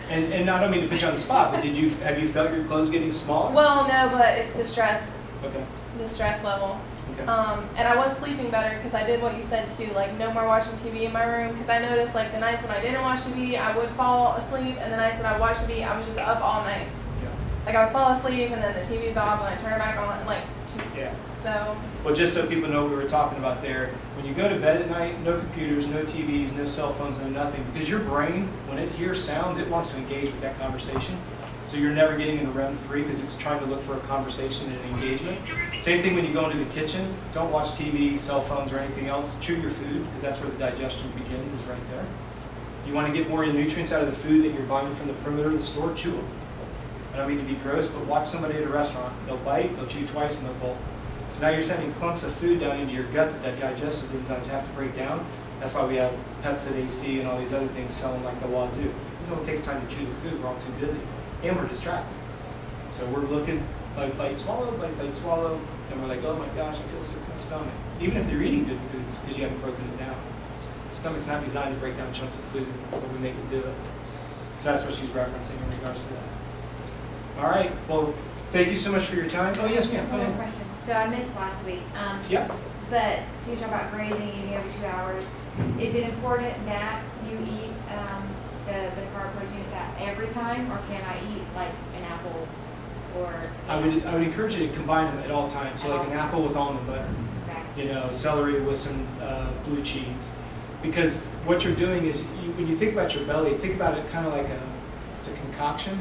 A: And and not only to put you on the spot, but did you have you felt your clothes getting smaller?
E: well, no, but it's the stress,
A: Okay.
E: the stress level.
A: Okay.
E: Um, and I was sleeping better because I did what you said too, like no more watching TV in my room. Because I noticed like the nights when I didn't watch TV, I would fall asleep, and the nights that I watched TV, I was just up all night.
A: Yeah.
E: Like I would fall asleep, and then the TV's off, and I turn it back on, and like just
A: Yeah.
E: so.
A: Well, just so people know what we were talking about there, when you go to bed at night, no computers, no TVs, no cell phones, no nothing, because your brain, when it hears sounds, it wants to engage with that conversation. So you're never getting into REM three because it's trying to look for a conversation and an engagement. Same thing when you go into the kitchen. Don't watch TV, cell phones, or anything else. Chew your food because that's where the digestion begins, is right there. If you want to get more of the nutrients out of the food that you're buying from the perimeter of the store, chew them. I don't mean to be gross, but watch somebody at a restaurant. They'll bite, they'll chew twice, and they'll gulp. So now you're sending clumps of food down into your gut that that digestive enzymes have to break down. That's why we have Pepcid AC and all these other things selling like the wazoo. Because it only takes time to chew the food, we're all too busy. And we're distracted. So we're looking, bite, bite, swallow, bite, bite, swallow, and we're like, oh my gosh, I feel sick in my stomach. Even if they're eating good foods, because you haven't broken it down. Stomach's not designed to break down chunks of food, but we make it do it. So that's what she's referencing in regards to that. All right, well, thank you so much for your time. Oh, yes, ma'am,
C: One more question. So I missed last week. Um,
A: Yeah.
C: But, so you talk about grazing, eating every two hours. Is it important that you eat, um, the, the carb protein fat every time? Or can I eat like an apple or?
A: I would, I would encourage you to combine them at all times, so like an apple with almond butter.
C: Okay.
A: you know, celery with some uh, blue cheese. Because what you're doing is, you, when you think about your belly, think about it kind of like a, it's a concoction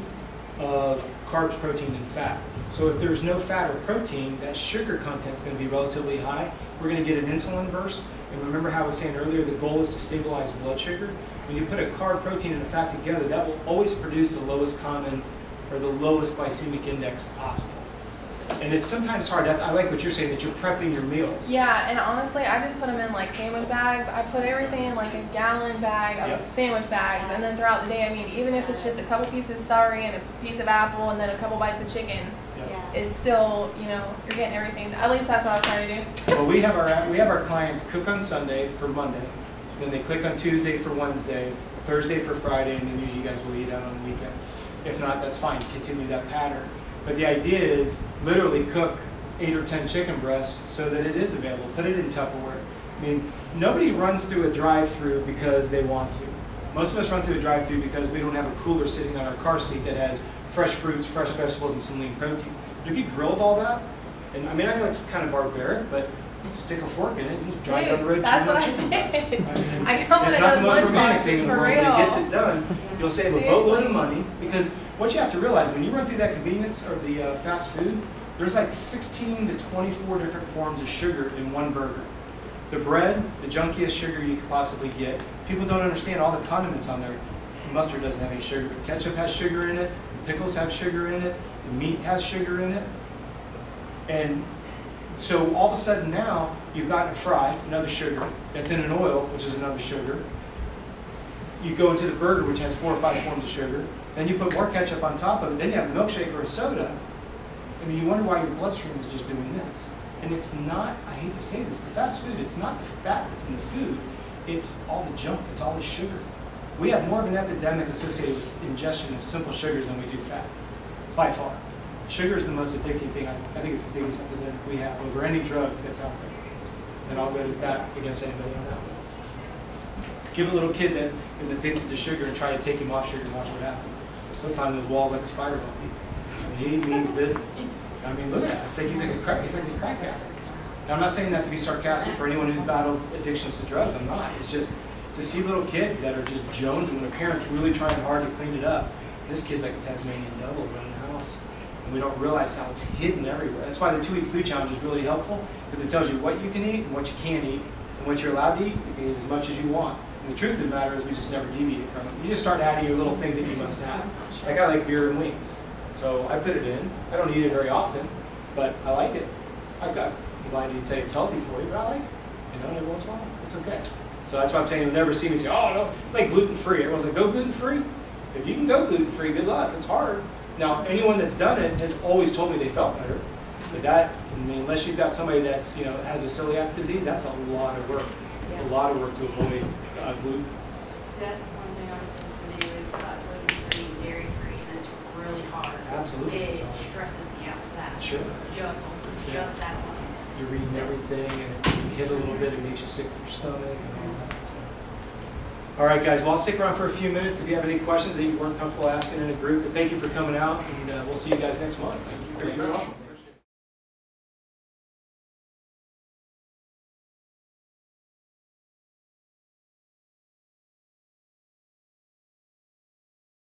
A: of carbs, protein, and fat. So if there's no fat or protein, that sugar content is going to be relatively high. We're going to get an insulin burst. And remember how I was saying earlier, the goal is to stabilize blood sugar. When you put a carb, protein, and a fat together, that will always produce the lowest common or the lowest glycemic index possible. And it's sometimes hard. That's, I like what you're saying that you're prepping your meals.
E: Yeah, and honestly, I just put them in like sandwich bags. I put everything in like a gallon bag of
A: Yep.
E: sandwich bags, and then throughout the day, I mean, even if it's just a couple pieces of celery and a piece of apple, and then a couple bites of chicken,
A: Yeah.
E: it's still, you know, you're getting everything. At least that's what I was trying to do.
A: Well, we have our, we have our clients cook on Sunday for Monday, then they click on Tuesday for Wednesday, Thursday for Friday, and then usually you guys will eat out on weekends. If not, that's fine, continue that pattern. But the idea is literally cook eight or 10 chicken breasts so that it is available. Put it in Tupperware. I mean, nobody runs through a drive-through because they want to. Most of us run through a drive-through because we don't have a cooler sitting on our car seat that has fresh fruits, fresh vegetables, and some lean protein. But if you grilled all that, and I mean, I know it's kind of barbaric, but stick a fork in it and just drive down the road
E: Dude,
A: chewing
E: that's what I
A: chicken breast.
E: did.
A: I mean,
E: I got
A: it's not the most romantic thing in the world, but it gets it done. You'll save a boatload of money because what you have to realize when you run through that convenience or the uh, fast food, there's like 16 to 24 different forms of sugar in one burger. The bread, the junkiest sugar you could possibly get. People don't understand all the condiments on there. Mustard doesn't have any sugar. Ketchup has sugar in it. Pickles have sugar in it. The meat has sugar in it. And so all of a sudden now, you've got a fry, another sugar, that's in an oil, which is another sugar. You go into the burger, which has four or five forms of sugar. Then you put more ketchup on top of it. Then you have a milkshake or a soda. I mean, you wonder why your bloodstream is just doing this. And it's not, I hate to say this, the fast food, it's not the fat that's in the food. It's all the junk, it's all the sugar. We have more of an epidemic associated with ingestion of simple sugars than we do fat, by far. Sugar is the most addicting thing. I, I think it's the biggest epidemic we have over any drug that's out there. And I'll go to bat against anybody on that. Give a little kid that is addicted to sugar and try to take him off sugar and watch what happens. He'll those walls like a spider monkey. I mean, he means business. I mean, look at that. It's like he's like a crack. He's like a crack addict. Now, I'm not saying that to be sarcastic for anyone who's battled addictions to drugs. I'm not. It's just to see little kids that are just jonesing when a parent's really trying hard to clean it up. This kid's like a Tasmanian devil running. And we don't realize how it's hidden everywhere. That's why the two-week food challenge is really helpful because it tells you what you can eat and what you can't eat. And what you're allowed to eat, you can eat as much as you want. And the truth of the matter is we just never deviate from it. You just start adding your little things that you must have. Like I like beer and wings. So I put it in. I don't eat it very often, but I like it. I've got, I'm glad you tell you it's healthy for you, but I like it. You know, every once in a while, it's okay. So that's why I'm saying you'll never see me say, oh, no, it's like gluten-free. Everyone's like, go gluten-free? If you can go gluten-free, good luck. It's hard. Now, anyone that's done it has always told me they felt better. But that, I mean, unless you've got somebody that's, you know, has a celiac disease, that's a lot of work. It's a lot of work to avoid uh, gluten.
F: That's one thing I was supposed to do is uh, gluten-free, dairy-free, and it's really hard.
A: Absolutely.
F: It stresses me out for that.
A: Sure.
F: Just,
A: Yeah.
F: just that one.
A: You're reading everything, and if you hit a little bit, it makes you sick to your stomach and all that. So. All right, guys. Well, I'll stick around for a few minutes if you have any questions that you weren't comfortable asking in a group. But thank you for coming out, and uh, we'll see you guys next month.
D: Thank You're welcome.